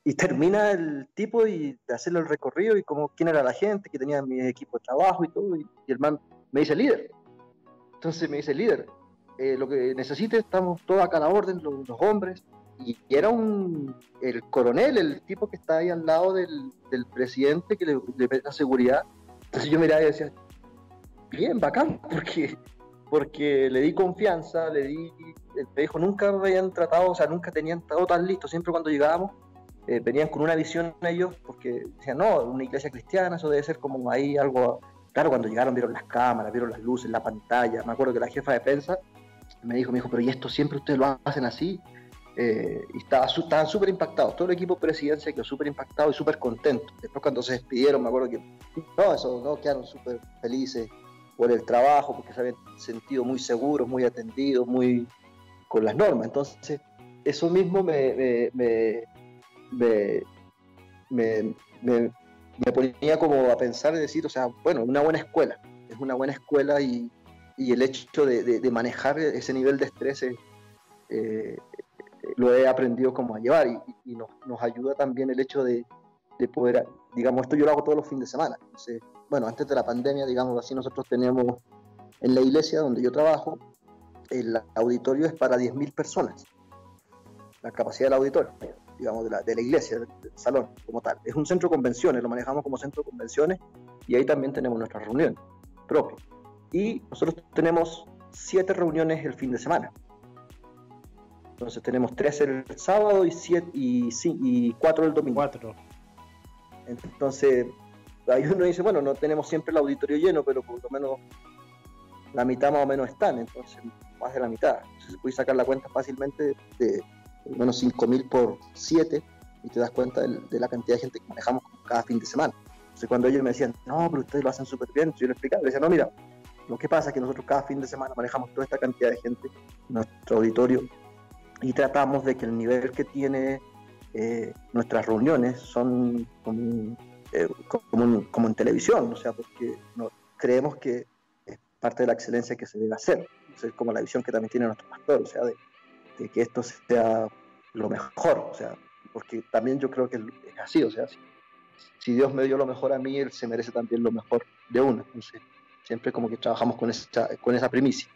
y, termina el tipo y de hacerle el recorrido y como quién era la gente, que tenía mi equipo de trabajo y todo, y, el man me dice líder. Entonces me dice líder, eh, lo que necesite, estamos todos acá a la orden, los, hombres, y, era un, el coronel, el tipo que está ahí al lado del, del presidente que le, la seguridad. Entonces yo miraba y decía, bien, bacán, porque, porque le di confianza, le di, me dijo, nunca me habían tratado, o sea, nunca tenían estado tan listos, siempre cuando llegábamos eh, venían con una visión ellos, porque decían, no, una iglesia cristiana, eso debe ser como ahí algo, claro, cuando llegaron vieron las cámaras, vieron las luces, la pantalla, me acuerdo que la jefa de prensa me dijo, me dijo, pero ¿y esto siempre ustedes lo hacen así? Eh, y estaba, estaban súper impactados, todo el equipo de presidencia quedó súper impactado y súper contento. Después cuando se despidieron, me acuerdo que, no, eso, no, quedaron súper felices por el trabajo, porque se habían sentido muy seguros, muy atendidos, muy con las normas. Entonces, eso mismo me, me, me, me ponía como a pensar y decir, o sea, bueno, una buena escuela, es una buena escuela y, el hecho de, manejar ese nivel de estrés eh, lo he aprendido como a llevar y, y nos, nos, ayuda también el hecho de, de, poder, digamos, esto yo lo hago todos los fines de semana. Bueno, antes de la pandemia, digamos así, nosotros teníamos en la iglesia donde yo trabajo, el auditorio es para 10.000 personas, la capacidad del auditorio, digamos, de la, de la iglesia, del, salón como tal. Es un centro de convenciones, lo manejamos como centro de convenciones y ahí también tenemos nuestra reunión propia. Y nosotros tenemos siete reuniones el fin de semana. Entonces tenemos tres el sábado y, siete, y, y cuatro el domingo. Cuatro. Entonces, ahí uno dice, bueno, no tenemos siempre el auditorio lleno, pero por lo menos la mitad más o menos están, entonces más de la mitad. Entonces puedes sacar la cuenta fácilmente de por lo menos 5.000 por 7 y te das cuenta de, la cantidad de gente que manejamos cada fin de semana. Entonces cuando ellos me decían, no, pero ustedes lo hacen súper bien, yo les explicaba, les decía, no, mira, lo que pasa es que nosotros cada fin de semana manejamos toda esta cantidad de gente en nuestro auditorio y tratamos de que el nivel que tiene eh, nuestras reuniones son como eh, como, como, en televisión, o sea, porque no, creemos que es parte de la excelencia que se debe hacer. es como la visión que también tiene nuestro pastor, o sea, de, que esto sea lo mejor, o sea, porque también yo creo que es así, o sea, si, Dios me dio lo mejor a mí, Él se merece también lo mejor de uno. Entonces, siempre como que trabajamos con esa, con esa primicia.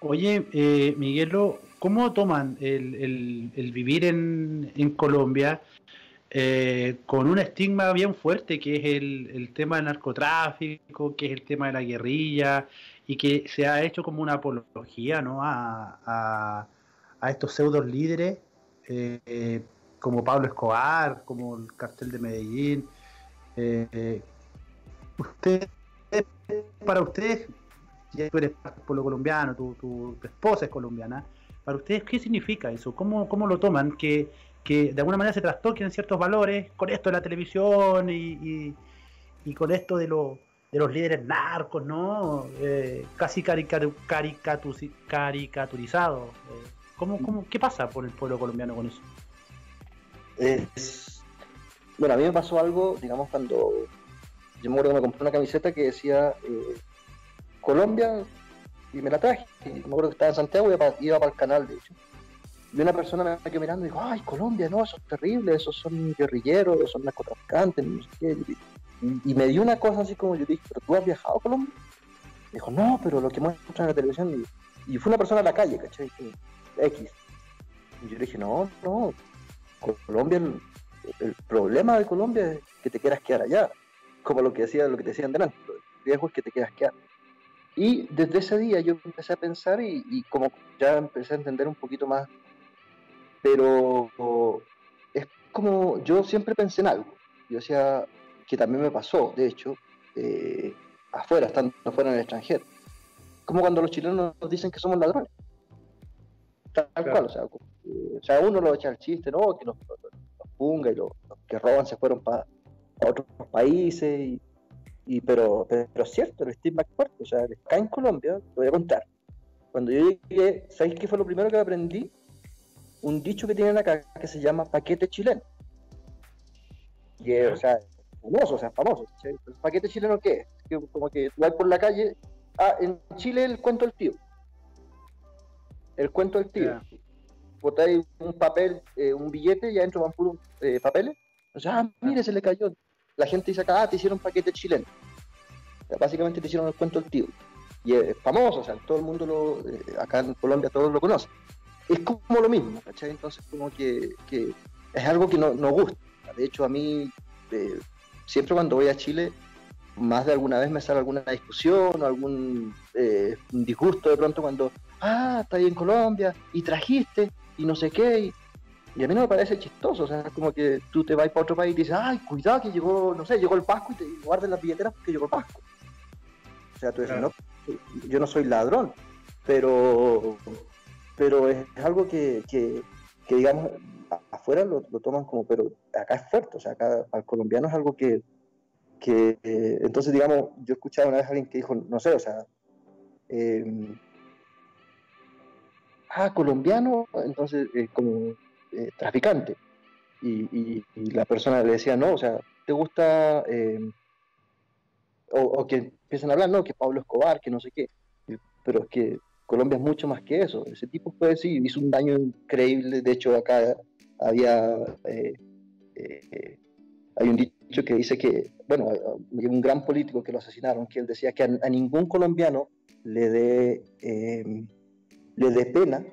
Oye, eh, Miguelo, ¿cómo toman el, vivir en, en Colombia? Eh, con un estigma bien fuerte que es el, tema del narcotráfico, que es el tema de la guerrilla y que se ha hecho como una apología ¿no? a, estos pseudos líderes eh, como Pablo Escobar, como el cartel de Medellín. Eh, usted, para ustedes, ya tú eres pueblo colombiano, tu, esposa es colombiana, para ustedes, ¿qué significa eso? ¿Cómo, cómo lo toman? Que que de alguna manera se trastoquen ciertos valores con esto de la televisión y, con esto de, lo, de los líderes narcos, ¿no? Eh, casi caricaturizados. Eh, ¿cómo, qué pasa por el pueblo colombiano con eso? bueno, a mí me pasó algo, digamos, cuando yo me acuerdo que me compré una camiseta que decía eh, Colombia y me la traje. me acuerdo que estaba en Santiago y iba para, el canal, de hecho y una persona me quedó mirando y dijo, ay, Colombia, no, eso es terrible, esos son guerrilleros, son narcotraficantes, no sé qué. Y, me dio una cosa así como yo dije, ¿pero tú has viajado a Colombia? dijo, no, pero lo que muestran en la televisión. Y, fue una persona a la calle, ¿cachai? X. Y yo dije, no, no, Colombia, el, problema de Colombia es que te quieras quedar allá. Como lo que decía, lo que te decían delante, el riesgo es que te quieras quedar. Y desde ese día yo empecé a pensar y, y como ya empecé a entender un poquito más pero es como, yo siempre pensé en algo, yo decía que también me pasó, de hecho, eh, afuera, estando afuera en el extranjero, como cuando los chilenos nos dicen que somos ladrones, tal cual, o sea, o sea, uno lo echa el chiste, ¿no? Que los, los, y los, que roban se fueron para otros países, y, pero, pero, es cierto, el es fuerte, o sea, acá en Colombia, te voy a contar, cuando yo llegué, ¿sabéis qué fue lo primero que aprendí? un dicho que tienen acá que se llama paquete chileno. Y es, o sea, famoso, o sea, famoso. ¿El paquete chileno qué es? Que como que vas por la calle Ah, en Chile el cuento del tío. El cuento del tío. Botáis un papel, eh, un billete y adentro van puros eh, papeles. O sea, ah, mire, se le cayó. La gente dice acá, ah, te hicieron paquete chileno. básicamente te hicieron el cuento del tío. Y es famoso, o sea, todo el mundo lo, eh, acá en Colombia todos lo conocen. Es como lo mismo, ¿cachai? Entonces, como que, que es algo que no, nos gusta. De hecho, a mí, siempre cuando voy a Chile, más de alguna vez me sale alguna discusión, algún eh, disgusto de pronto cuando, ah, está ahí en Colombia y trajiste y no sé qué. Y, a mí no me parece chistoso, o sea, es como que tú te vas para otro país y dices, ay, cuidado que llegó, no sé, llegó el Pasco y te guarden las billeteras porque llegó el Pasco. O sea, tú dices, no, yo no soy ladrón, pero, pero es algo que, que, digamos, afuera lo, lo, toman como, pero acá es fuerte, o sea, acá al colombiano es algo que, que eh, entonces, digamos, yo escuchaba una vez a alguien que dijo, no sé, o sea, em, ah, colombiano, entonces eh, como eh, traficante. Y, la persona le decía, no, o sea, ¿te gusta? Em, o, que empiezan a hablar, no, que Pablo Escobar, que no sé qué. Pero es que Colombia es mucho más que eso. Ese tipo puede decir, hizo un daño increíble. De hecho, acá había hay un dicho que dice que, bueno, un gran político que lo asesinaron, que él decía que a, ningún colombiano le dé, le dé pena,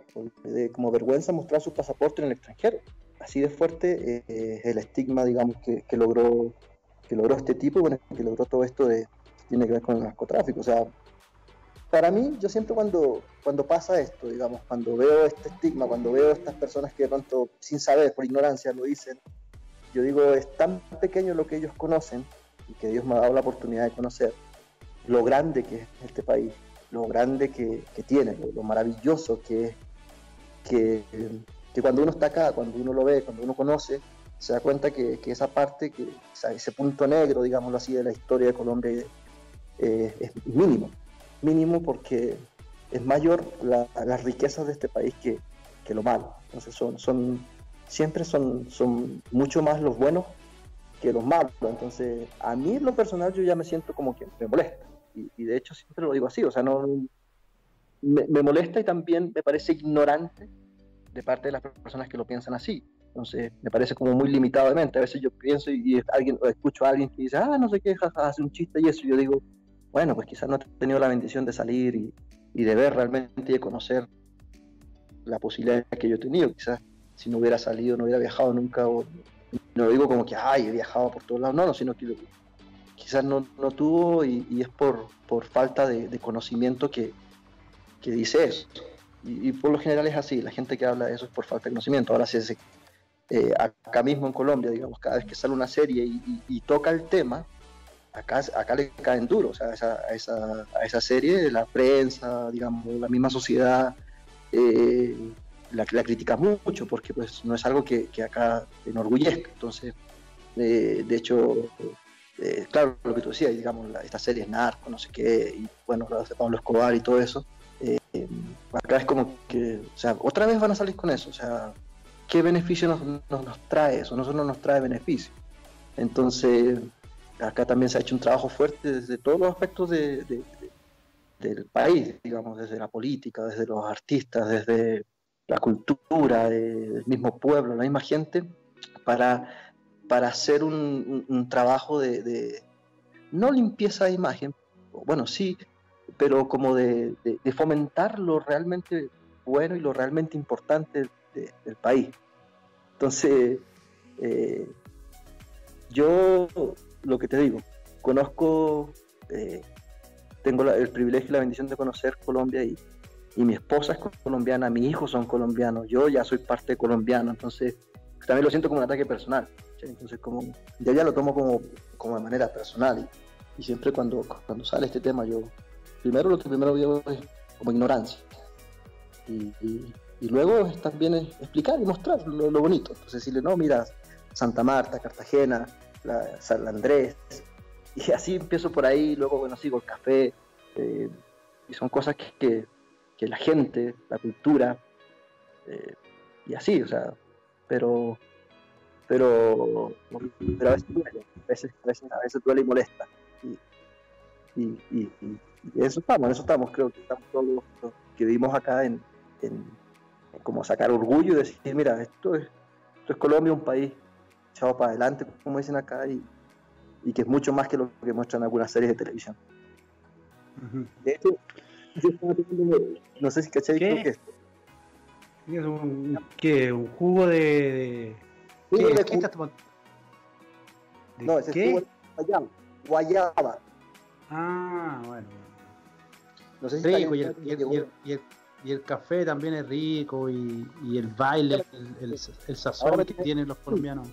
dé como vergüenza mostrar su pasaporte en el extranjero. Así de fuerte eh, es el estigma, digamos, que, logró, que logró este tipo, bueno, que logró todo esto de, tiene que ver con el narcotráfico. O sea, para mí, yo siempre cuando, cuando pasa esto, digamos, cuando veo este estigma, cuando veo estas personas que de pronto, sin saber, por ignorancia, lo dicen, yo digo, es tan pequeño lo que ellos conocen y que Dios me ha dado la oportunidad de conocer lo grande que es este país, lo grande que, tiene, lo, maravilloso que es, que, cuando uno está acá, cuando uno lo ve, cuando uno conoce, se da cuenta que, esa parte, que ese punto negro, digámoslo así, de la historia de Colombia eh, es mínimo, mínimo porque es mayor las riquezas de este país que, que lo malo. Entonces son, son, siempre son, son mucho más los buenos que los malos. Entonces, a mí en lo personal yo ya me siento como que me molesta. Y, de hecho siempre lo digo así, o sea, no me, molesta y también me parece ignorante de parte de las personas que lo piensan así. Entonces, me parece como muy limitado de mente. A veces yo pienso y, alguien, escucho a alguien que dice, ah, no sé qué, hace un chiste y eso. Y yo digo, bueno, pues quizás no he tenido la bendición de salir y, y de ver realmente y de conocer la posibilidad que yo he tenido. Quizás si no hubiera salido, no hubiera viajado nunca, o no digo como que, ay, he viajado por todos lados, no, no, sino que quizás no, no tuvo y, es por, por falta de, conocimiento que, que, dice eso. Y, por lo general es así, la gente que habla de eso es por falta de conocimiento. Ahora es eh, acá mismo en Colombia, digamos, cada vez que sale una serie y, toca el tema, acá, acá le caen duro, o sea, a esa, a esa, a esa serie, la prensa, digamos, la misma sociedad, eh, la, critica mucho porque pues no es algo que, acá enorgullezca. Entonces, eh, de hecho, eh, claro, lo que tú decías, digamos, la, esta serie es narco, no sé qué, y bueno, lo de Pablo Escobar y todo eso, eh, acá es como que, o sea, otra vez van a salir con eso, o sea, ¿qué beneficio nos, nos, trae eso? No nos trae beneficio. Entonces, acá también se ha hecho un trabajo fuerte desde todos los aspectos de, del país, digamos, desde la política, desde los artistas, desde la cultura del mismo pueblo, la misma gente, para, para hacer un, trabajo de, no limpieza de imagen, bueno, sí, pero como de, fomentar lo realmente bueno y lo realmente importante del país. Entonces, eh, yo lo que te digo, conozco, eh, tengo el privilegio y la bendición de conocer Colombia y, y mi esposa es colombiana, mis hijos son colombianos, yo ya soy parte colombiana, entonces también lo siento como un ataque personal. Entonces, como yo ya lo tomo como, como de manera personal y, siempre cuando, cuando sale este tema, yo primero lo que primero veo es como ignorancia y, y, luego también explicar y mostrar lo, bonito. Entonces, decirle, no, mira, Santa Marta, Cartagena, la, San Andrés, y así empiezo por ahí, luego, bueno, sigo el café, eh, y son cosas que la gente, la cultura, eh, y así, o sea, pero, pero, pero a veces duele, a veces, a veces, duele y molesta. Y, eso estamos, en eso estamos, creo que estamos todos los, que vivimos acá en, en, como sacar orgullo y decir, mira, esto es, esto es Colombia, un país echado para adelante, como dicen acá, y, y que es mucho más que lo que muestran algunas series de televisión. De hecho, yo estaba no sé si ¿Qué? lo que es. Es un, ¿qué? ¿Un jugo de...? De... Jugo ¿Qué, de ¿Qué cu- estás tomando? ¿De No, ese qué? es guayaba. Guayaba. Ah, bueno. No sé si Rico, y el, y, el, llegó. y, el, y, el, y el café también es rico, y, el baile, el, sazón que tienen los colombianos.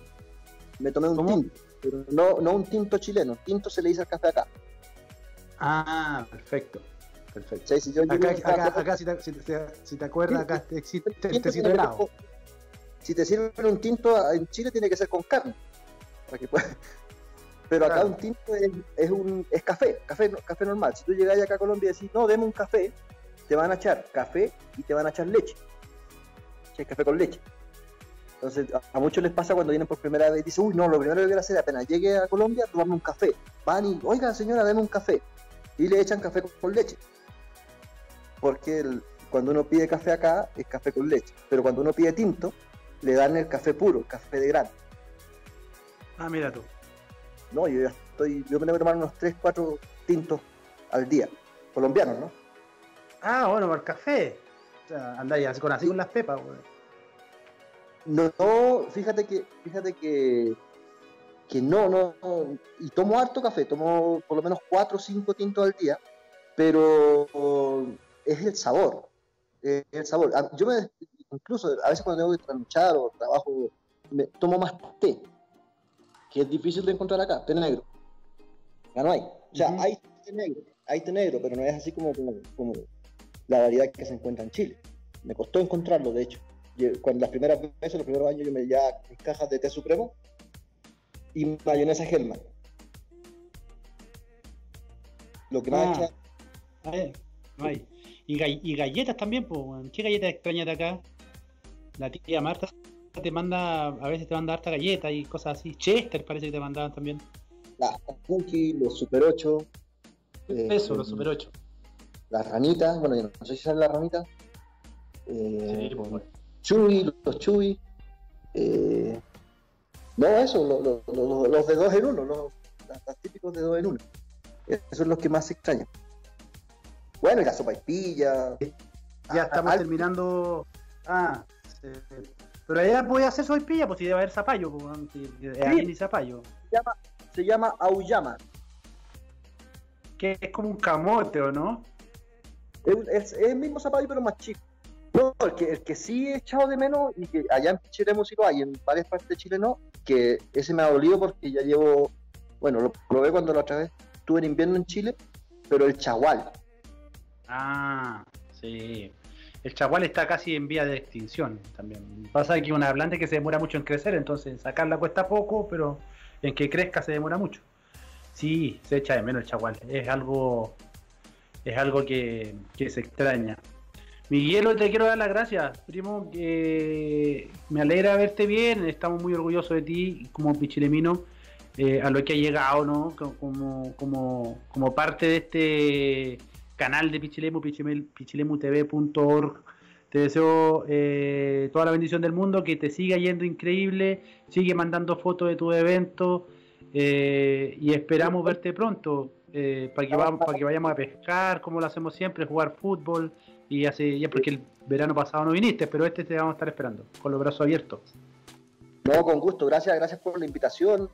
Me tomé un ¿Cómo? tinto, pero no, no un tinto chileno. Tinto se le dice al café acá. Ah, perfecto. Perfecto. si yo Acá, si, te, si, te, si te acuerdas, acá te existe el tecito helado. Si te sirven un tinto en Chile tiene que ser con carne. para que Pero acá Claro. un tinto es, es un es café, café, café normal. Si tú llegas acá a Colombia y decís, no, deme un café, te van a echar café y te van a echar leche. Sí, café con leche. Entonces, a, muchos les pasa cuando vienen por primera vez, dicen, uy, no, lo primero que quiero hacer apenas llegue a Colombia, tomarme un café. Van y, oiga, señora, deme un café. Y le echan café con, con leche. Porque el- cuando uno pide café acá, es café con leche. Pero cuando uno pide tinto, le dan el café puro, el café de grano. Ah, mira tú. No, yo ya estoy, yo me tengo que tomar unos 3, 4 tintos al día. Colombianos, ¿no? Ah, bueno, para el café. O sea, andáis con, así con las pepas, güey. No, no, fíjate que, fíjate que, que no, no, no, y tomo harto café, tomo por lo menos 4 o 5 tintos al día, pero es el sabor, es el sabor. Ah, Yo me, incluso a veces cuando tengo que trasnochar o trabajo, me tomo más té, que es difícil de encontrar acá, té negro. Ya no hay. O sea, hay té negro, hay té negro, pero no es así como, como, como la variedad que se encuentra en Chile. Me costó encontrarlo, de hecho. Yo- Cuando las primeras veces, los primeros años, yo me llevaba cajas de té supremo y mayonesa Hellman. Lo que más Ah. echa- eh, no hay. Y, gall- y galletas también, pues. ¿qué galletas extrañas de acá? La tía Marta te manda, a veces te manda harta galleta y cosas así. Chester parece que te mandaban también. las cookies, los super 8, eh, Eso, los Super 8. las ranitas, bueno, yo no sé si saben las ranitas. Eh, Sí, pues, bueno. Chewy, los Chewy. Eh, no, eso, lo- lo- lo- los de dos en uno, los, típicos de dos en uno. Esos son los que más se extrañan. Bueno, y la sopa y pilla. Ya estamos al- terminando. Ah, sí. pero allá podía hacer soypilla, pues si debe haber zapallo, pues, si- eh, zapallo. Se llama auyama. Que es como un camote, ¿o no? Es, es- el mismo zapallo, pero más chico. No, el que, el que sí he echado de menos, y que allá en Chile sí lo hay, en varias partes de Chile no, que ese me ha dolido porque ya llevo, bueno, lo probé cuando la otra vez estuve en invierno en Chile, pero el chagual. Ah, sí. El chagual está casi en vía de extinción también. Pasa que una planta que se demora mucho en crecer, entonces sacarla cuesta poco, pero en que crezca se demora mucho. Sí, se echa de menos el chagual. Es algo, es algo que, se extraña. Miguelo, te quiero dar las gracias, primo. me alegra verte bien. Estamos muy orgullosos de ti como pichilemino, eh, a lo que ha llegado, ¿no? Co- Como, como, como parte de este canal de Pichilemu, pichilemutv.org. Te deseo eh, toda la bendición del mundo, que te siga yendo increíble, sigue mandando fotos de tu evento eh, y esperamos verte pronto eh, para, que va- para que vayamos a pescar, como lo hacemos siempre, jugar fútbol y así, ya porque el verano pasado no viniste, pero este te vamos a estar esperando, con los brazos abiertos. No, con gusto, gracias, gracias por la invitación.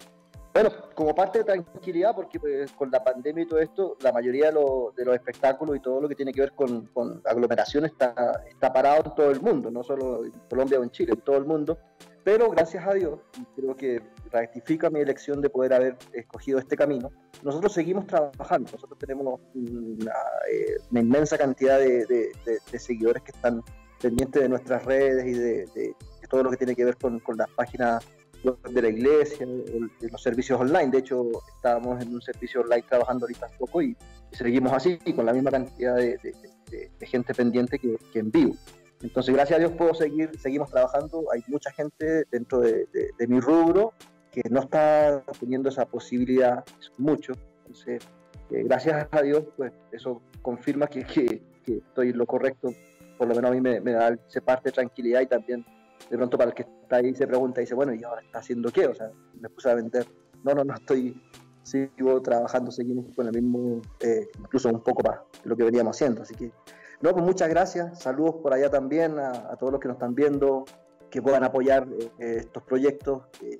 Bueno, como parte de tranquilidad, porque pues, con la pandemia y todo esto, la mayoría de, lo- de los espectáculos y todo lo que tiene que ver con, aglomeración está, está parado en todo el mundo, no solo en Colombia o en Chile, en todo el mundo. Pero gracias a Dios, creo que ratifica mi elección de poder haber escogido este camino. Nosotros seguimos trabajando, nosotros tenemos una, eh, inmensa cantidad de, seguidores que están pendientes de nuestras redes y de, todo lo que tiene que ver con las páginas de la iglesia, los servicios online. De hecho, estábamos en un servicio online trabajando ahorita hace poco y, seguimos así, con la misma cantidad de, de- de- de gente pendiente que, que en vivo. Entonces, gracias a Dios puedo seguir, seguimos trabajando. Hay mucha gente dentro de, mi rubro que no está teniendo esa posibilidad, es mucho. Entonces, gracias a Dios, pues eso confirma que, que, estoy lo correcto, por lo menos a mí me, da ese parte de tranquilidad y también de pronto para el que está ahí se pregunta y dice, bueno, ¿y ahora está haciendo qué? O sea, me puse a vender. No, no, no estoy, sigo trabajando, seguimos con el mismo, eh, incluso un poco más de lo que veníamos haciendo. Así que, no, pues muchas gracias, saludos por allá también a, todos los que nos están viendo, que puedan apoyar eh, estos proyectos, eh,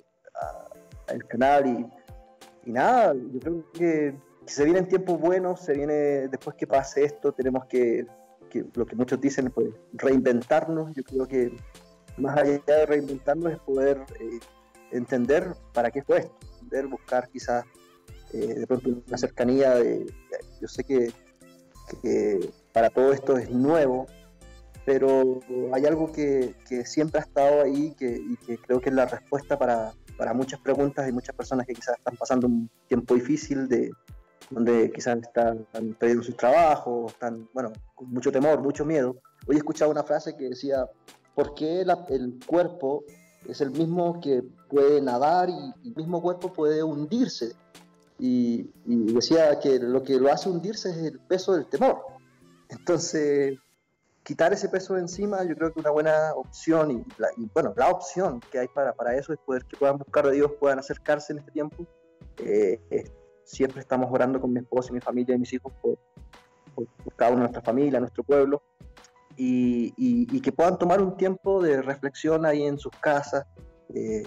el canal y, y nada, yo creo que se vienen tiempos buenos, se viene, después que pase esto, tenemos que, lo que muchos dicen, pues reinventarnos. Yo creo que más allá de reinventarnos es poder eh, entender para qué fue esto, poder buscar quizás eh, de pronto una cercanía de, yo sé que, para todo esto es nuevo, pero hay algo que, siempre ha estado ahí que, y que creo que es la respuesta para, para muchas preguntas y muchas personas que quizás están pasando un tiempo difícil de, donde quizás están, perdiendo sus trabajos, están, bueno, con mucho temor, mucho miedo. Hoy he escuchado una frase que decía, ¿por qué el cuerpo es el mismo que puede nadar y el mismo cuerpo puede hundirse? Y, decía que lo que lo hace hundirse es el peso del temor. Entonces, quitar ese peso de encima yo creo que una buena opción y, bueno, la opción que hay para, para eso es poder que puedan buscar a Dios, puedan acercarse en este tiempo. Eh, siempre estamos orando con mi esposa y mi familia y mis hijos por, cada uno de nuestra familia, nuestro pueblo, y, que puedan tomar un tiempo de reflexión ahí en sus casas, eh,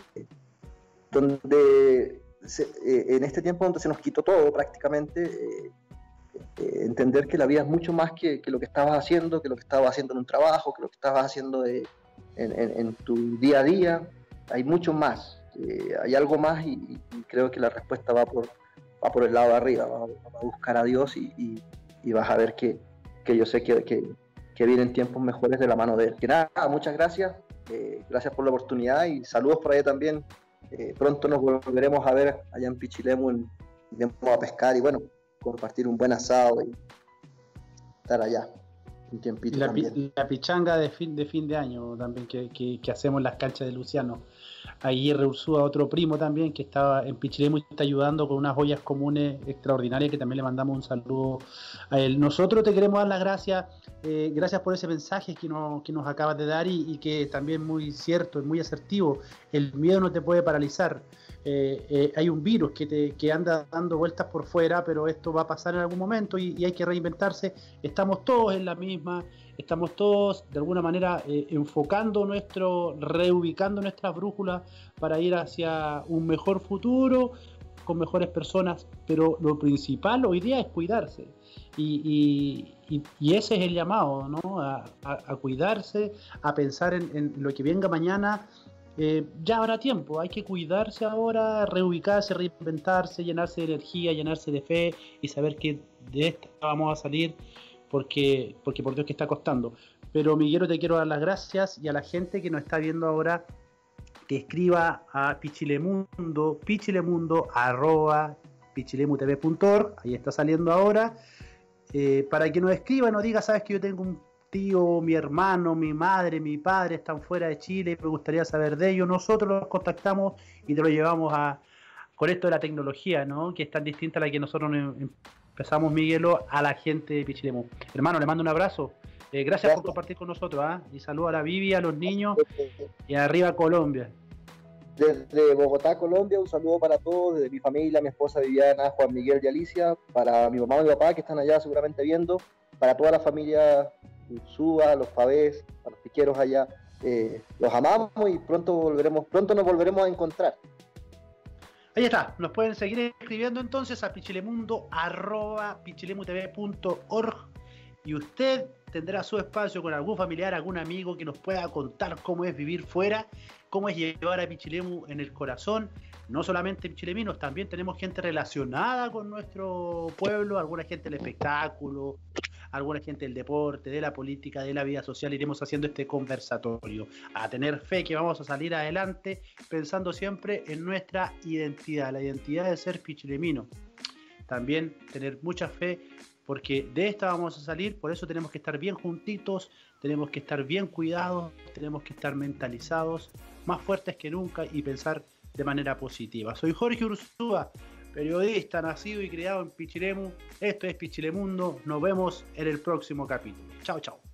donde eh, en este tiempo donde se nos quitó todo prácticamente, eh, entender que la vida es mucho más que, lo que estabas haciendo, que lo que estabas haciendo en un trabajo, que lo que estabas haciendo en, en, tu día a día, hay mucho más, hay algo más y creo que la respuesta va por, va por el lado de arriba, va, a buscar a Dios y, vas a ver que, yo sé que, que, vienen tiempos mejores de la mano de Él. Que nada, muchas gracias, eh, gracias por la oportunidad y saludos por allá también. Eh, pronto nos volveremos a ver allá en Pichilemu, y vamos a pescar y bueno, compartir un buen asado y estar allá. Un tiempito la, la pichanga de fin, de fin de año también que, que hacemos en las canchas de Luciano. Aguirre Ursúa, otro primo también que estaba en Pichilemu y está ayudando con unas joyas comunes extraordinarias que también le mandamos un saludo a él. Nosotros te queremos dar las gracias, eh, gracias por ese mensaje que, que nos acabas de dar y, que también muy cierto, es muy asertivo. El miedo no te puede paralizar. Eh, eh, hay un virus que, te, que anda dando vueltas por fuera, pero esto va a pasar en algún momento y, y hay que reinventarse. Estamos todos en la misma, estamos todos de alguna manera eh, enfocando nuestro, reubicando nuestras brújulas para ir hacia un mejor futuro con mejores personas, pero lo principal hoy día es cuidarse. Y, ese es el llamado, ¿no? A, cuidarse, a pensar en, lo que venga mañana. Eh, ya habrá tiempo, hay que cuidarse ahora, reubicarse, reinventarse, llenarse de energía, llenarse de fe y saber que de esto vamos a salir porque, porque por Dios que está costando. Pero Miguel, te quiero dar las gracias y a la gente que nos está viendo ahora, que escriba a pichilemundo, pichilemundo, arroba, pichilemutv.org, ahí está saliendo ahora, eh, para que nos escriba, nos diga, sabes que yo tengo un tío, mi hermano, mi madre, mi padre están fuera de Chile, me gustaría saber de ellos, nosotros los contactamos y te lo llevamos a, con esto de la tecnología, ¿no? que es tan distinta a la que nosotros empezamos, Miguelo, a la gente de Pichilemu. Hermano, le mando un abrazo. Eh, gracias, por compartir con nosotros. ¿ah? Y saludo a la Vivi, a los niños y arriba Colombia. Desde Bogotá, Colombia, un saludo para todos, desde mi familia, mi esposa Viviana, Juan Miguel y Alicia, para mi mamá y mi papá que están allá seguramente viendo, para toda la familia Suba, los Pavés, para los piqueros allá. Eh, los amamos y pronto volveremos, pronto nos volveremos a encontrar. Ahí está, nos pueden seguir escribiendo entonces a pichilemundo y usted tendrá su espacio con algún familiar, algún amigo que nos pueda contar cómo es vivir fuera, cómo es llevar a Pichilemu en el corazón. No solamente pichileminos, también tenemos gente relacionada con nuestro pueblo, alguna gente del espectáculo, alguna gente del deporte, de la política, de la vida social, iremos haciendo este conversatorio. A tener fe que vamos a salir adelante pensando siempre en nuestra identidad, la identidad de ser pichilemino. También tener mucha fe porque de esta vamos a salir, por eso tenemos que estar bien juntitos, tenemos que estar bien cuidados, tenemos que estar mentalizados, más fuertes que nunca y pensar de manera positiva. Soy Jorge Ursúa, periodista nacido y criado en Pichilemu. Esto es Pichilemundo. Nos vemos en el próximo capítulo. Chao, chao.